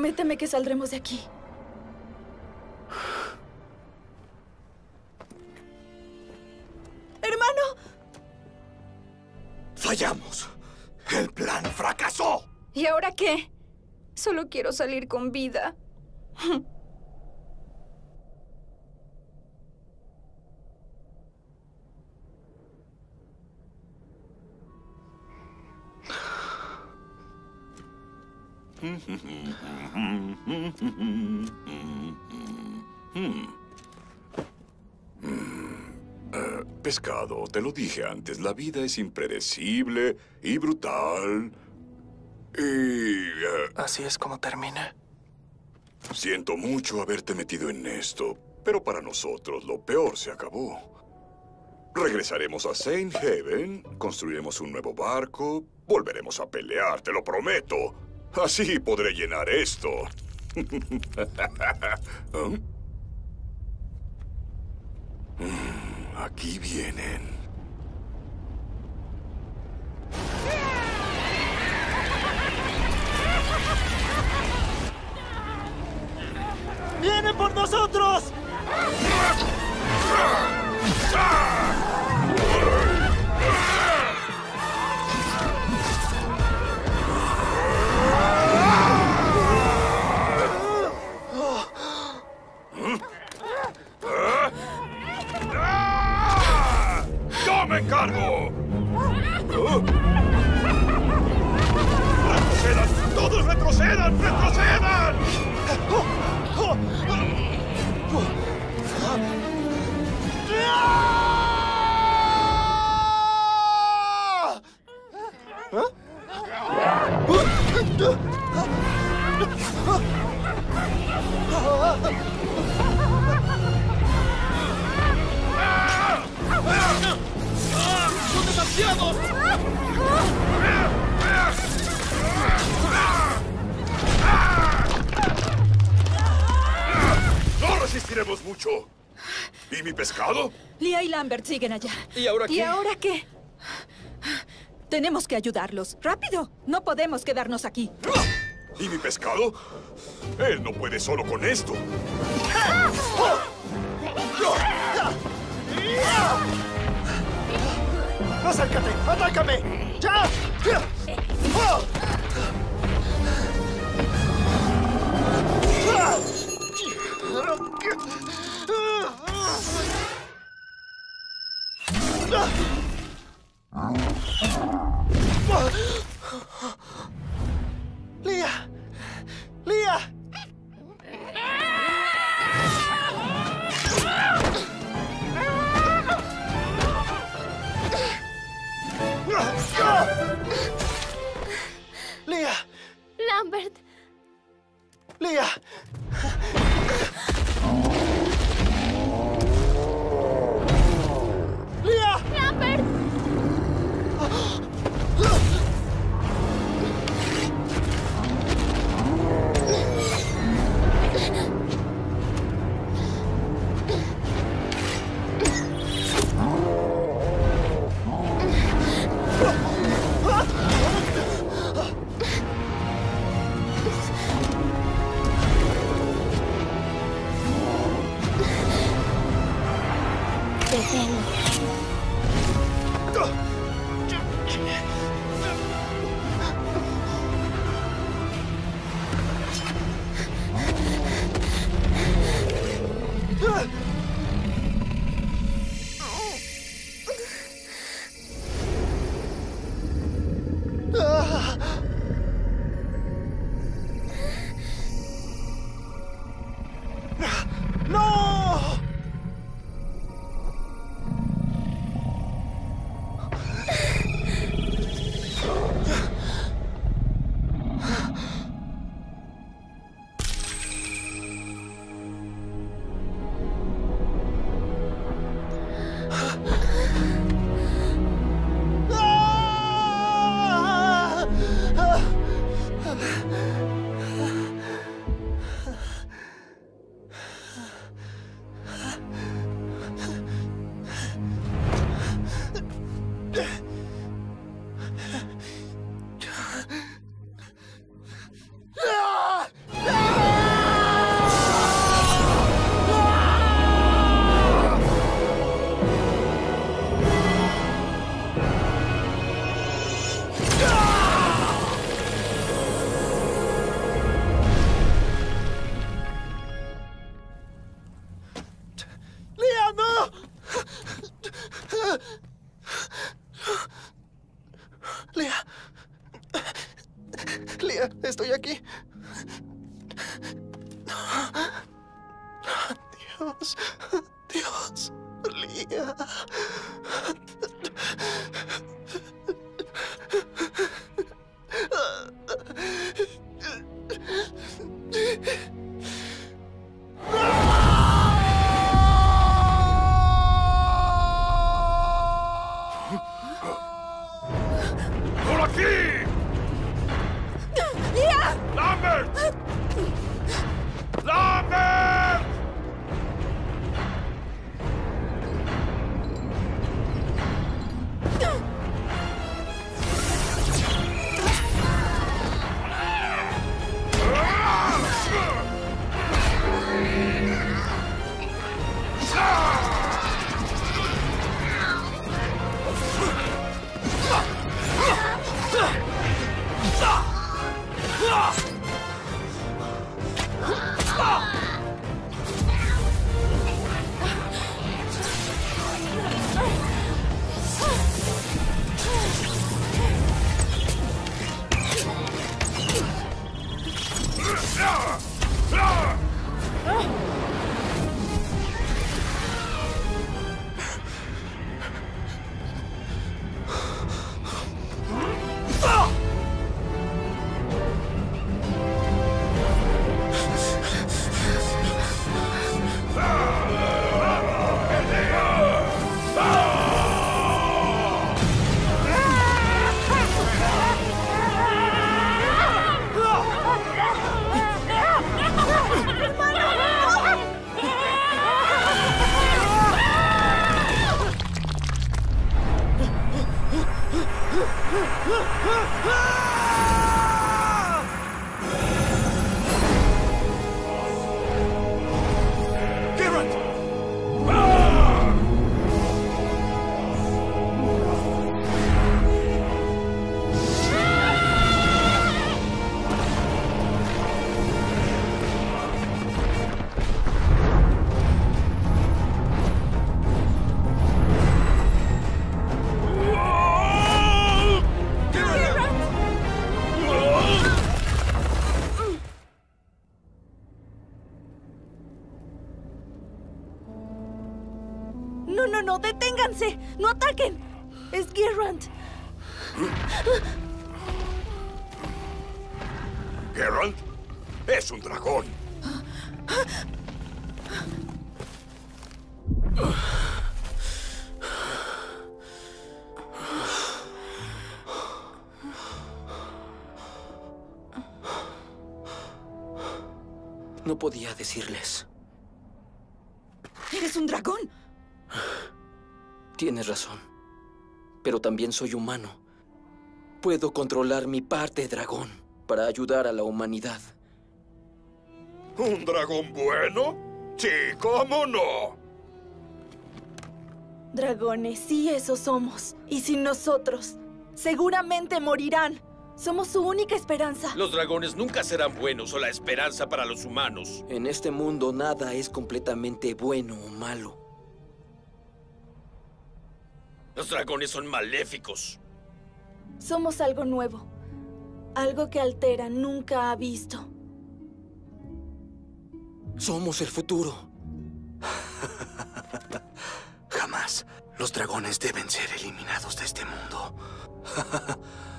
Prométeme que saldremos de aquí. ¡Hermano! Fallamos. El plan fracasó. ¿Y ahora qué? Solo quiero salir con vida. Pescado, te lo dije antes, la vida es impredecible y brutal. Y... eh, Así es como termina. siento mucho haberte metido en esto, pero para nosotros lo peor se acabó. Regresaremos a Saint Haven, construiremos un nuevo barco, volveremos a pelear, te lo prometo. Así podré llenar esto. Aquí vienen. ¡Vienen por nosotros! Chicago. ¡No resistiremos mucho! ¿Y mi pescado? Lia y Lambert siguen allá. ¿Y ahora ¿Y qué? ahora qué? Tenemos que ayudarlos. ¡Rápido! No podemos quedarnos aquí. ¿Y mi pescado? Él no puede solo con esto. ¡Acércate! ¡Atácame! ¡Ya! ¡Lía! Deténganse. No ataquen. Es Gerant. Geralt es un dragón. No podía decirles. ¿Eres un dragón? Tienes razón. Pero también soy humano. Puedo controlar mi parte dragón para ayudar a la humanidad. ¿Un dragón bueno? Sí, ¿cómo no? Dragones, sí, eso somos. Y sin nosotros, seguramente morirán. Somos su única esperanza. Los dragones nunca serán buenos o la esperanza para los humanos. En este mundo nada es completamente bueno o malo. Los dragones son maléficos. Somos algo nuevo. Algo que Altera nunca ha visto. Somos el futuro. [laughs] Jamás. Los dragones deben ser eliminados de este mundo. [laughs]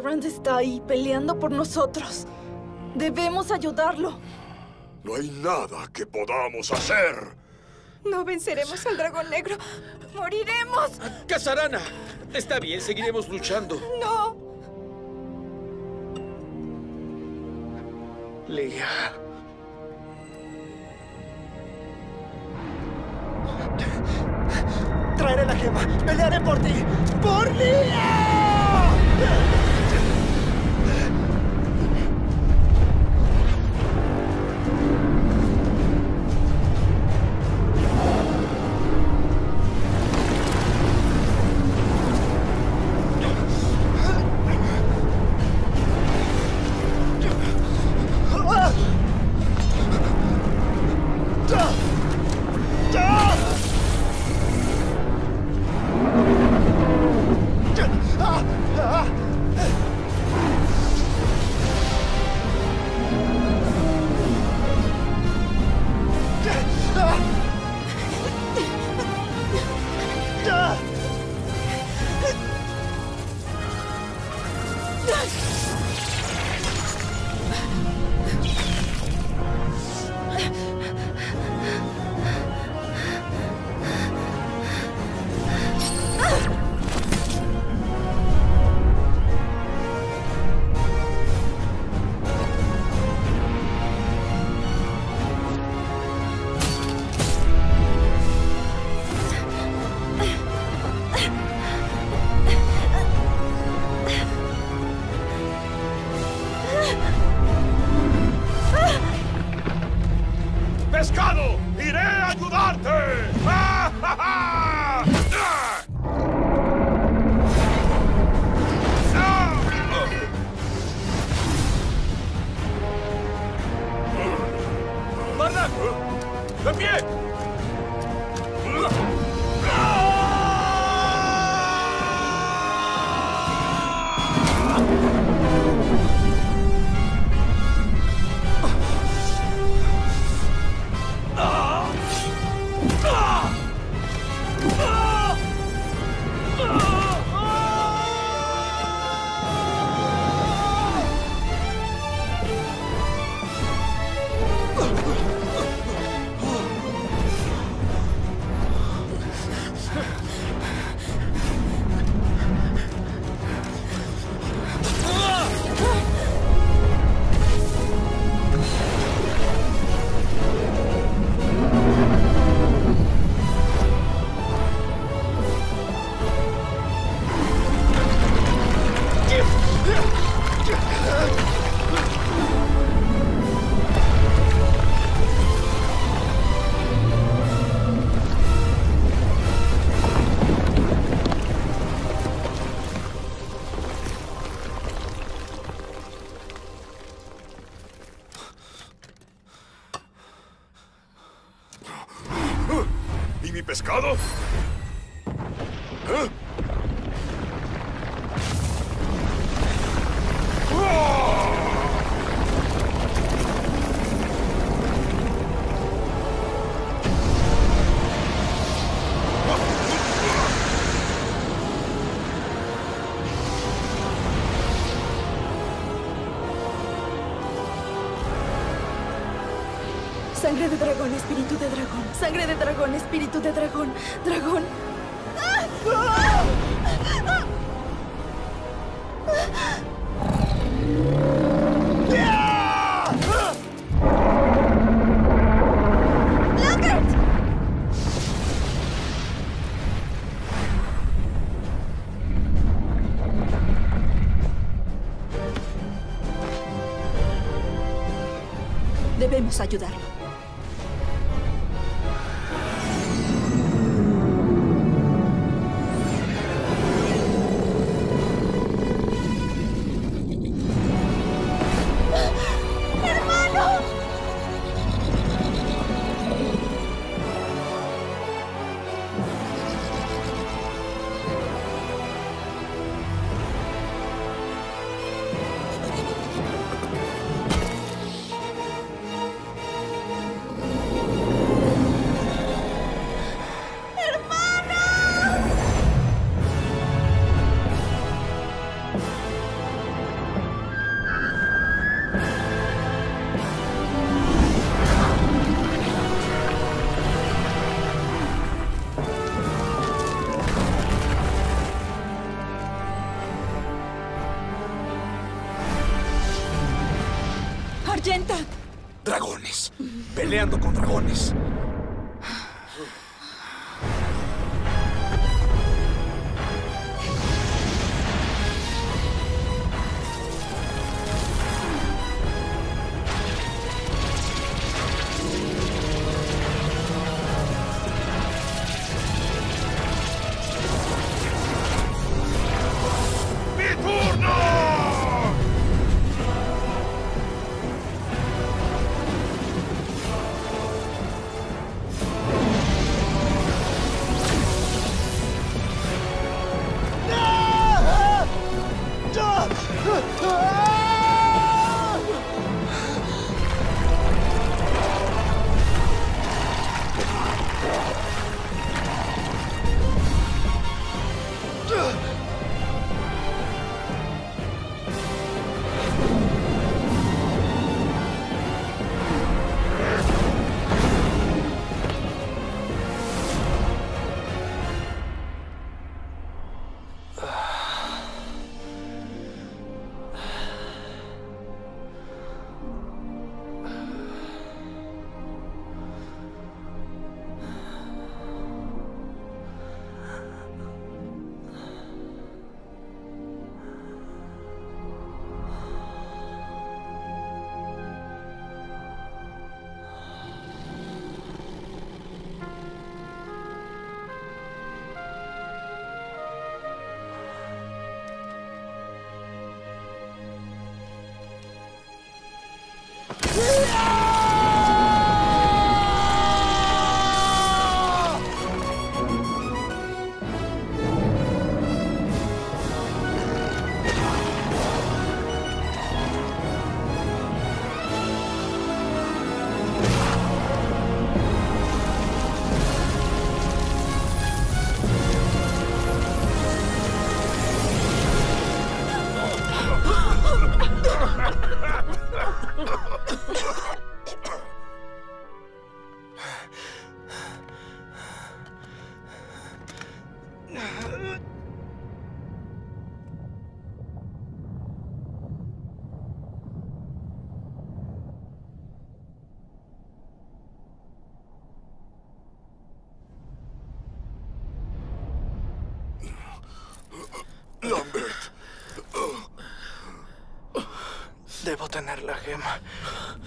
Gerrand está ahí peleando por nosotros. Debemos ayudarlo. No hay nada que podamos hacer. No venceremos al dragón negro. Moriremos. ¡Casarana! Está bien, seguiremos luchando. No. Lía. Traeré la gema. Pelearé por ti. ¡Por Lía! ¿Eh? Sangre de dragón, espíritu de dragón. Sangre de dragón, espíritu de dragón. Dragón. Debemos ayudarlo. Peleando con dragones.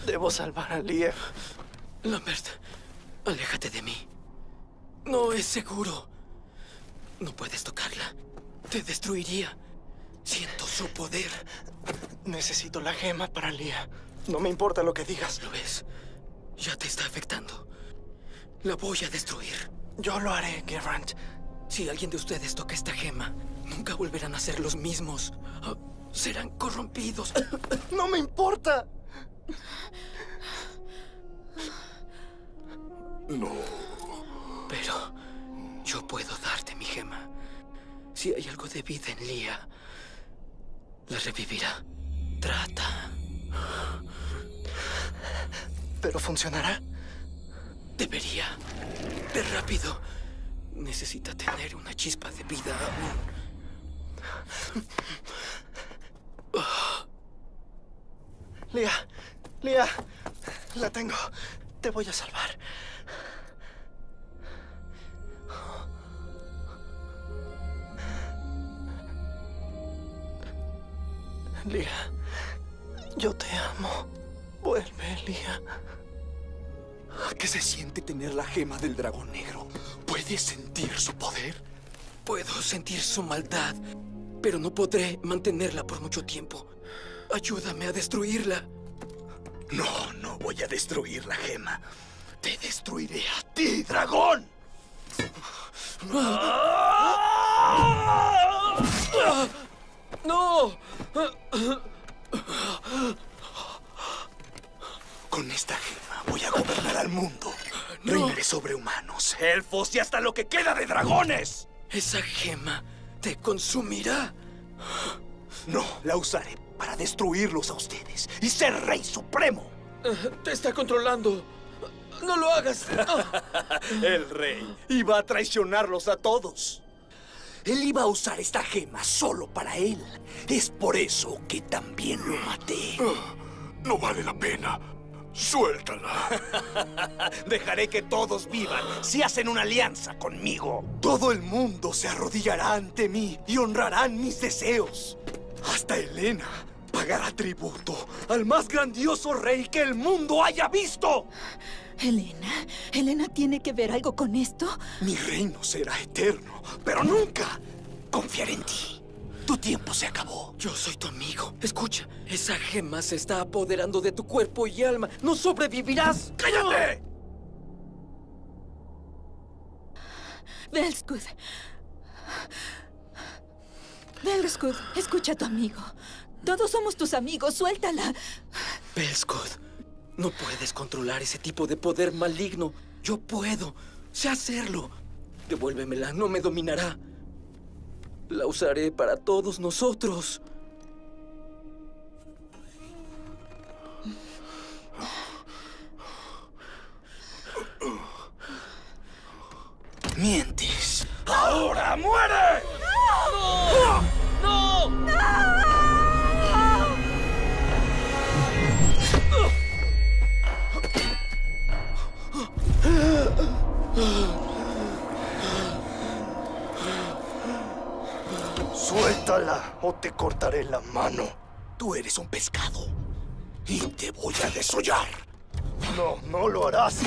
Debo salvar a Lia. Lambert, aléjate de mí. No es seguro. No puedes tocarla. Te destruiría. Siento su poder. Necesito la gema para Lia. No me importa lo que digas. ¿Lo ves? Ya te está afectando. La voy a destruir. Yo lo haré, Gerant. Si alguien de ustedes toca esta gema, nunca volverán a ser los mismos. Ah, serán corrompidos. ¡No me importa! No. Pero yo puedo darte mi gema. Si hay algo de vida en Lía, la revivirá. Trata. ¿Pero funcionará? Debería. De rápido. Necesita tener una chispa de vida aún. Lía, Lía, la tengo. Te voy a salvar. Lía, yo te amo. Vuelve, Lía. ¿Qué se siente tener la gema del dragón negro? ¿Puedes sentir su poder? Puedo sentir su maldad, pero no podré mantenerla por mucho tiempo. Ayúdame a destruirla. No, no voy a destruir la gema. Te destruiré a ti, dragón. ¡No! Con esta gema voy a gobernar al mundo. Reinaré sobre humanos, elfos y hasta lo que queda de dragones. Esa gema te consumirá. No, la usaré para destruirlos a ustedes y ser rey supremo. Te está controlando. No lo hagas. [laughs] El rey iba a traicionarlos a todos. Él iba a usar esta gema solo para él. Es por eso que también lo maté. No vale la pena. Suéltala. [laughs] Dejaré que todos vivan si hacen una alianza conmigo. Todo el mundo se arrodillará ante mí y honrarán mis deseos. Hasta Elena pagará tributo al más grandioso rey que el mundo haya visto. ¿Elena? ¿Elena tiene que ver algo con esto? Mi reino será eterno, pero nunca confiaré en ti. Tu tiempo se acabó. Yo soy tu amigo. Escucha, esa gema se está apoderando de tu cuerpo y alma. ¡No sobrevivirás! ¡Cállate! Belskud. Belskud, escucha a tu amigo. Todos somos tus amigos, suéltala. Belskud, no puedes controlar ese tipo de poder maligno. Yo puedo. Sé hacerlo. Devuélvemela, no me dominará. La usaré para todos nosotros. Mientes. ¡Ahora muere! Suéltala o te cortaré la mano. Tú eres un pescado y te voy a desollar. No, no lo harás.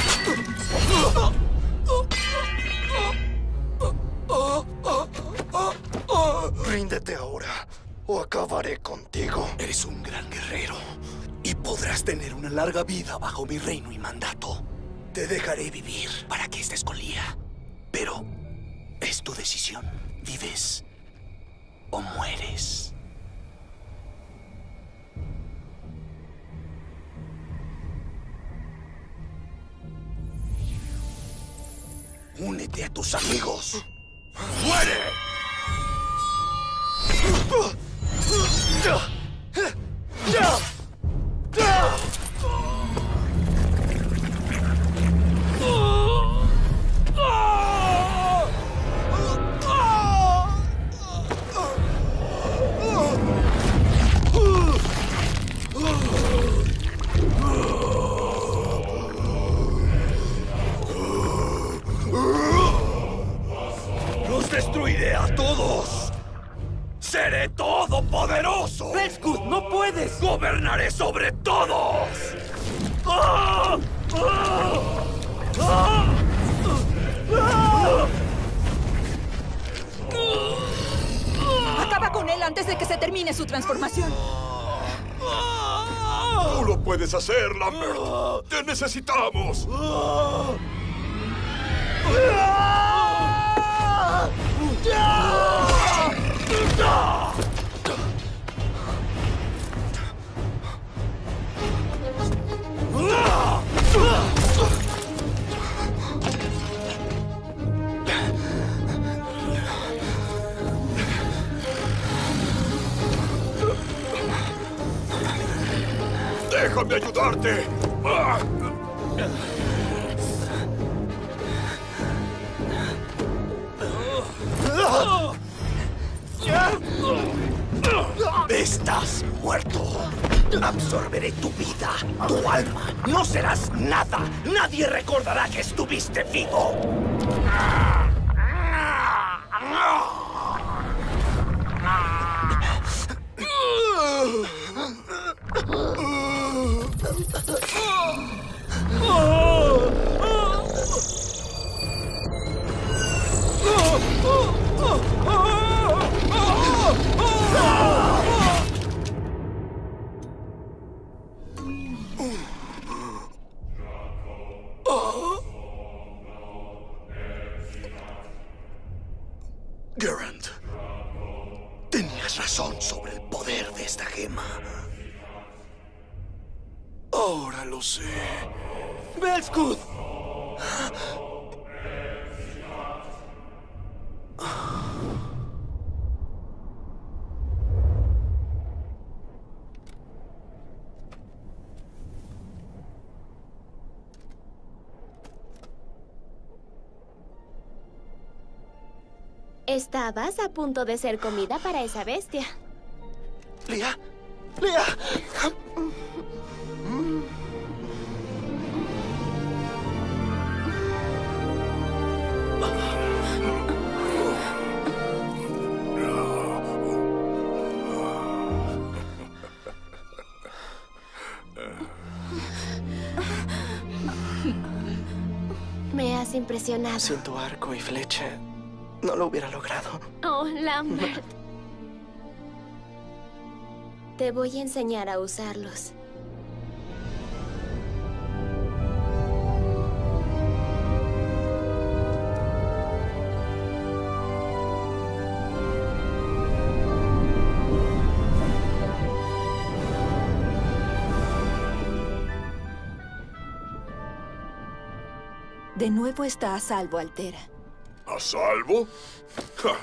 Ríndete ahora o acabaré contigo. Eres un gran guerrero y podrás tener una larga vida bajo mi reino y mandato. Te dejaré vivir para que estés con Lía. Pero es tu decisión. ¿Vives o mueres? Únete a tus amigos. ¡Muere! Destruiré a todos! ¡Seré todopoderoso! ¡Rescue, no puedes! ¡Gobernaré sobre todos! ¡Ah! ¡Ah! ¡Ah! ¡Ah! Acaba con él antes de que se termine su transformación. Tú lo puedes hacer, Lambert. Te necesitamos. ¡Déjame ayudarte! Estás muerto. Absorberé tu vida, tu alma. No serás nada. Nadie recordará que estuviste vivo. Estabas a punto de ser comida para esa bestia. Lea, Lea. Me has impresionado. Sin tu arco y flecha, no lo hubiera logrado. Oh, Lambert. [laughs] Te voy a enseñar a usarlos. De nuevo está a salvo, Altera. ¿A salvo? Ja,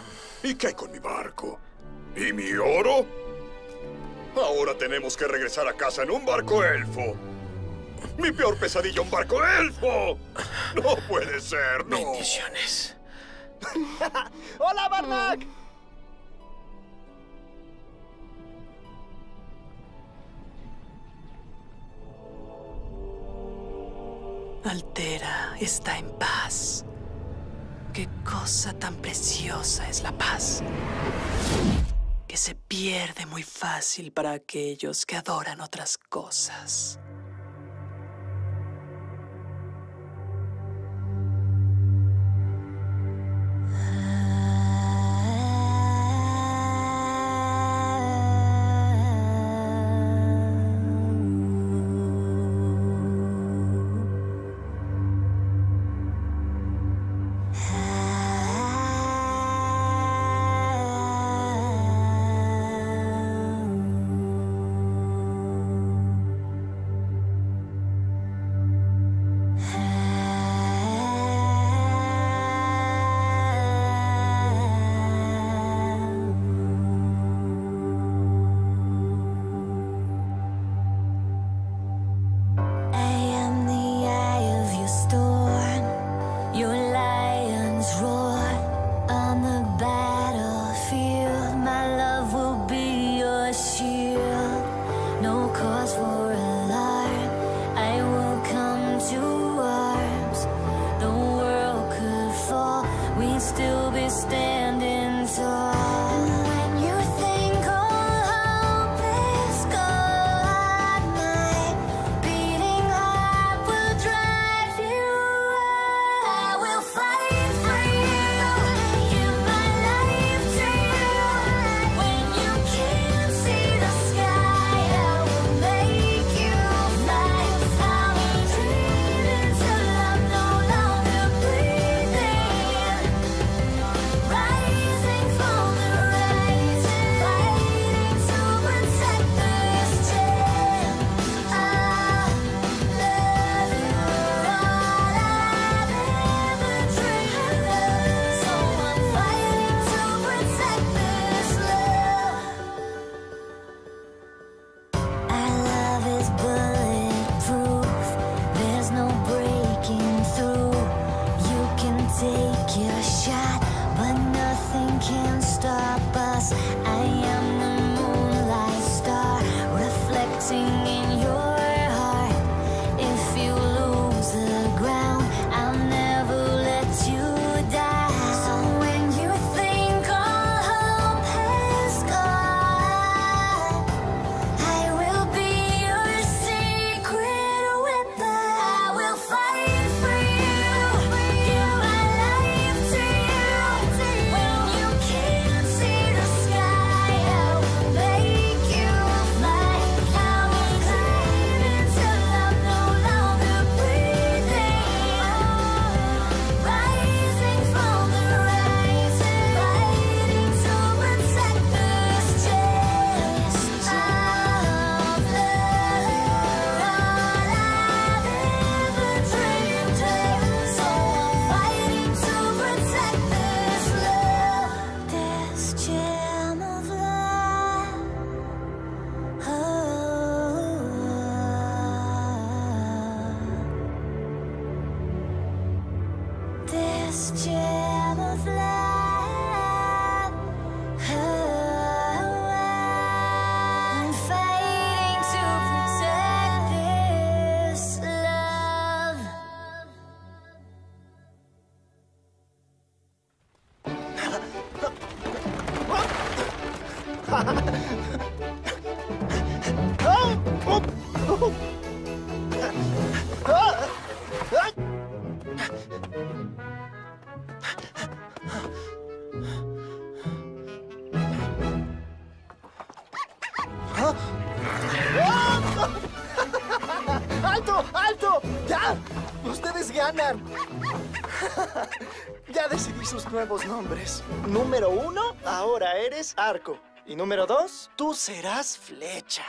¿Y qué hay con mi barco? ¿Y mi oro? Ahora tenemos que regresar a casa en un barco elfo. Mi peor pesadilla, un barco elfo. No puede ser, no. Bendiciones. [laughs] ¡Hola, Barnack! Altera está en paz. Qué cosa tan preciosa es la paz. Que se pierde muy fácil para aquellos que adoran otras cosas. Nuevos nombres. Número uno, ahora eres arco. Y número dos, tú serás flecha.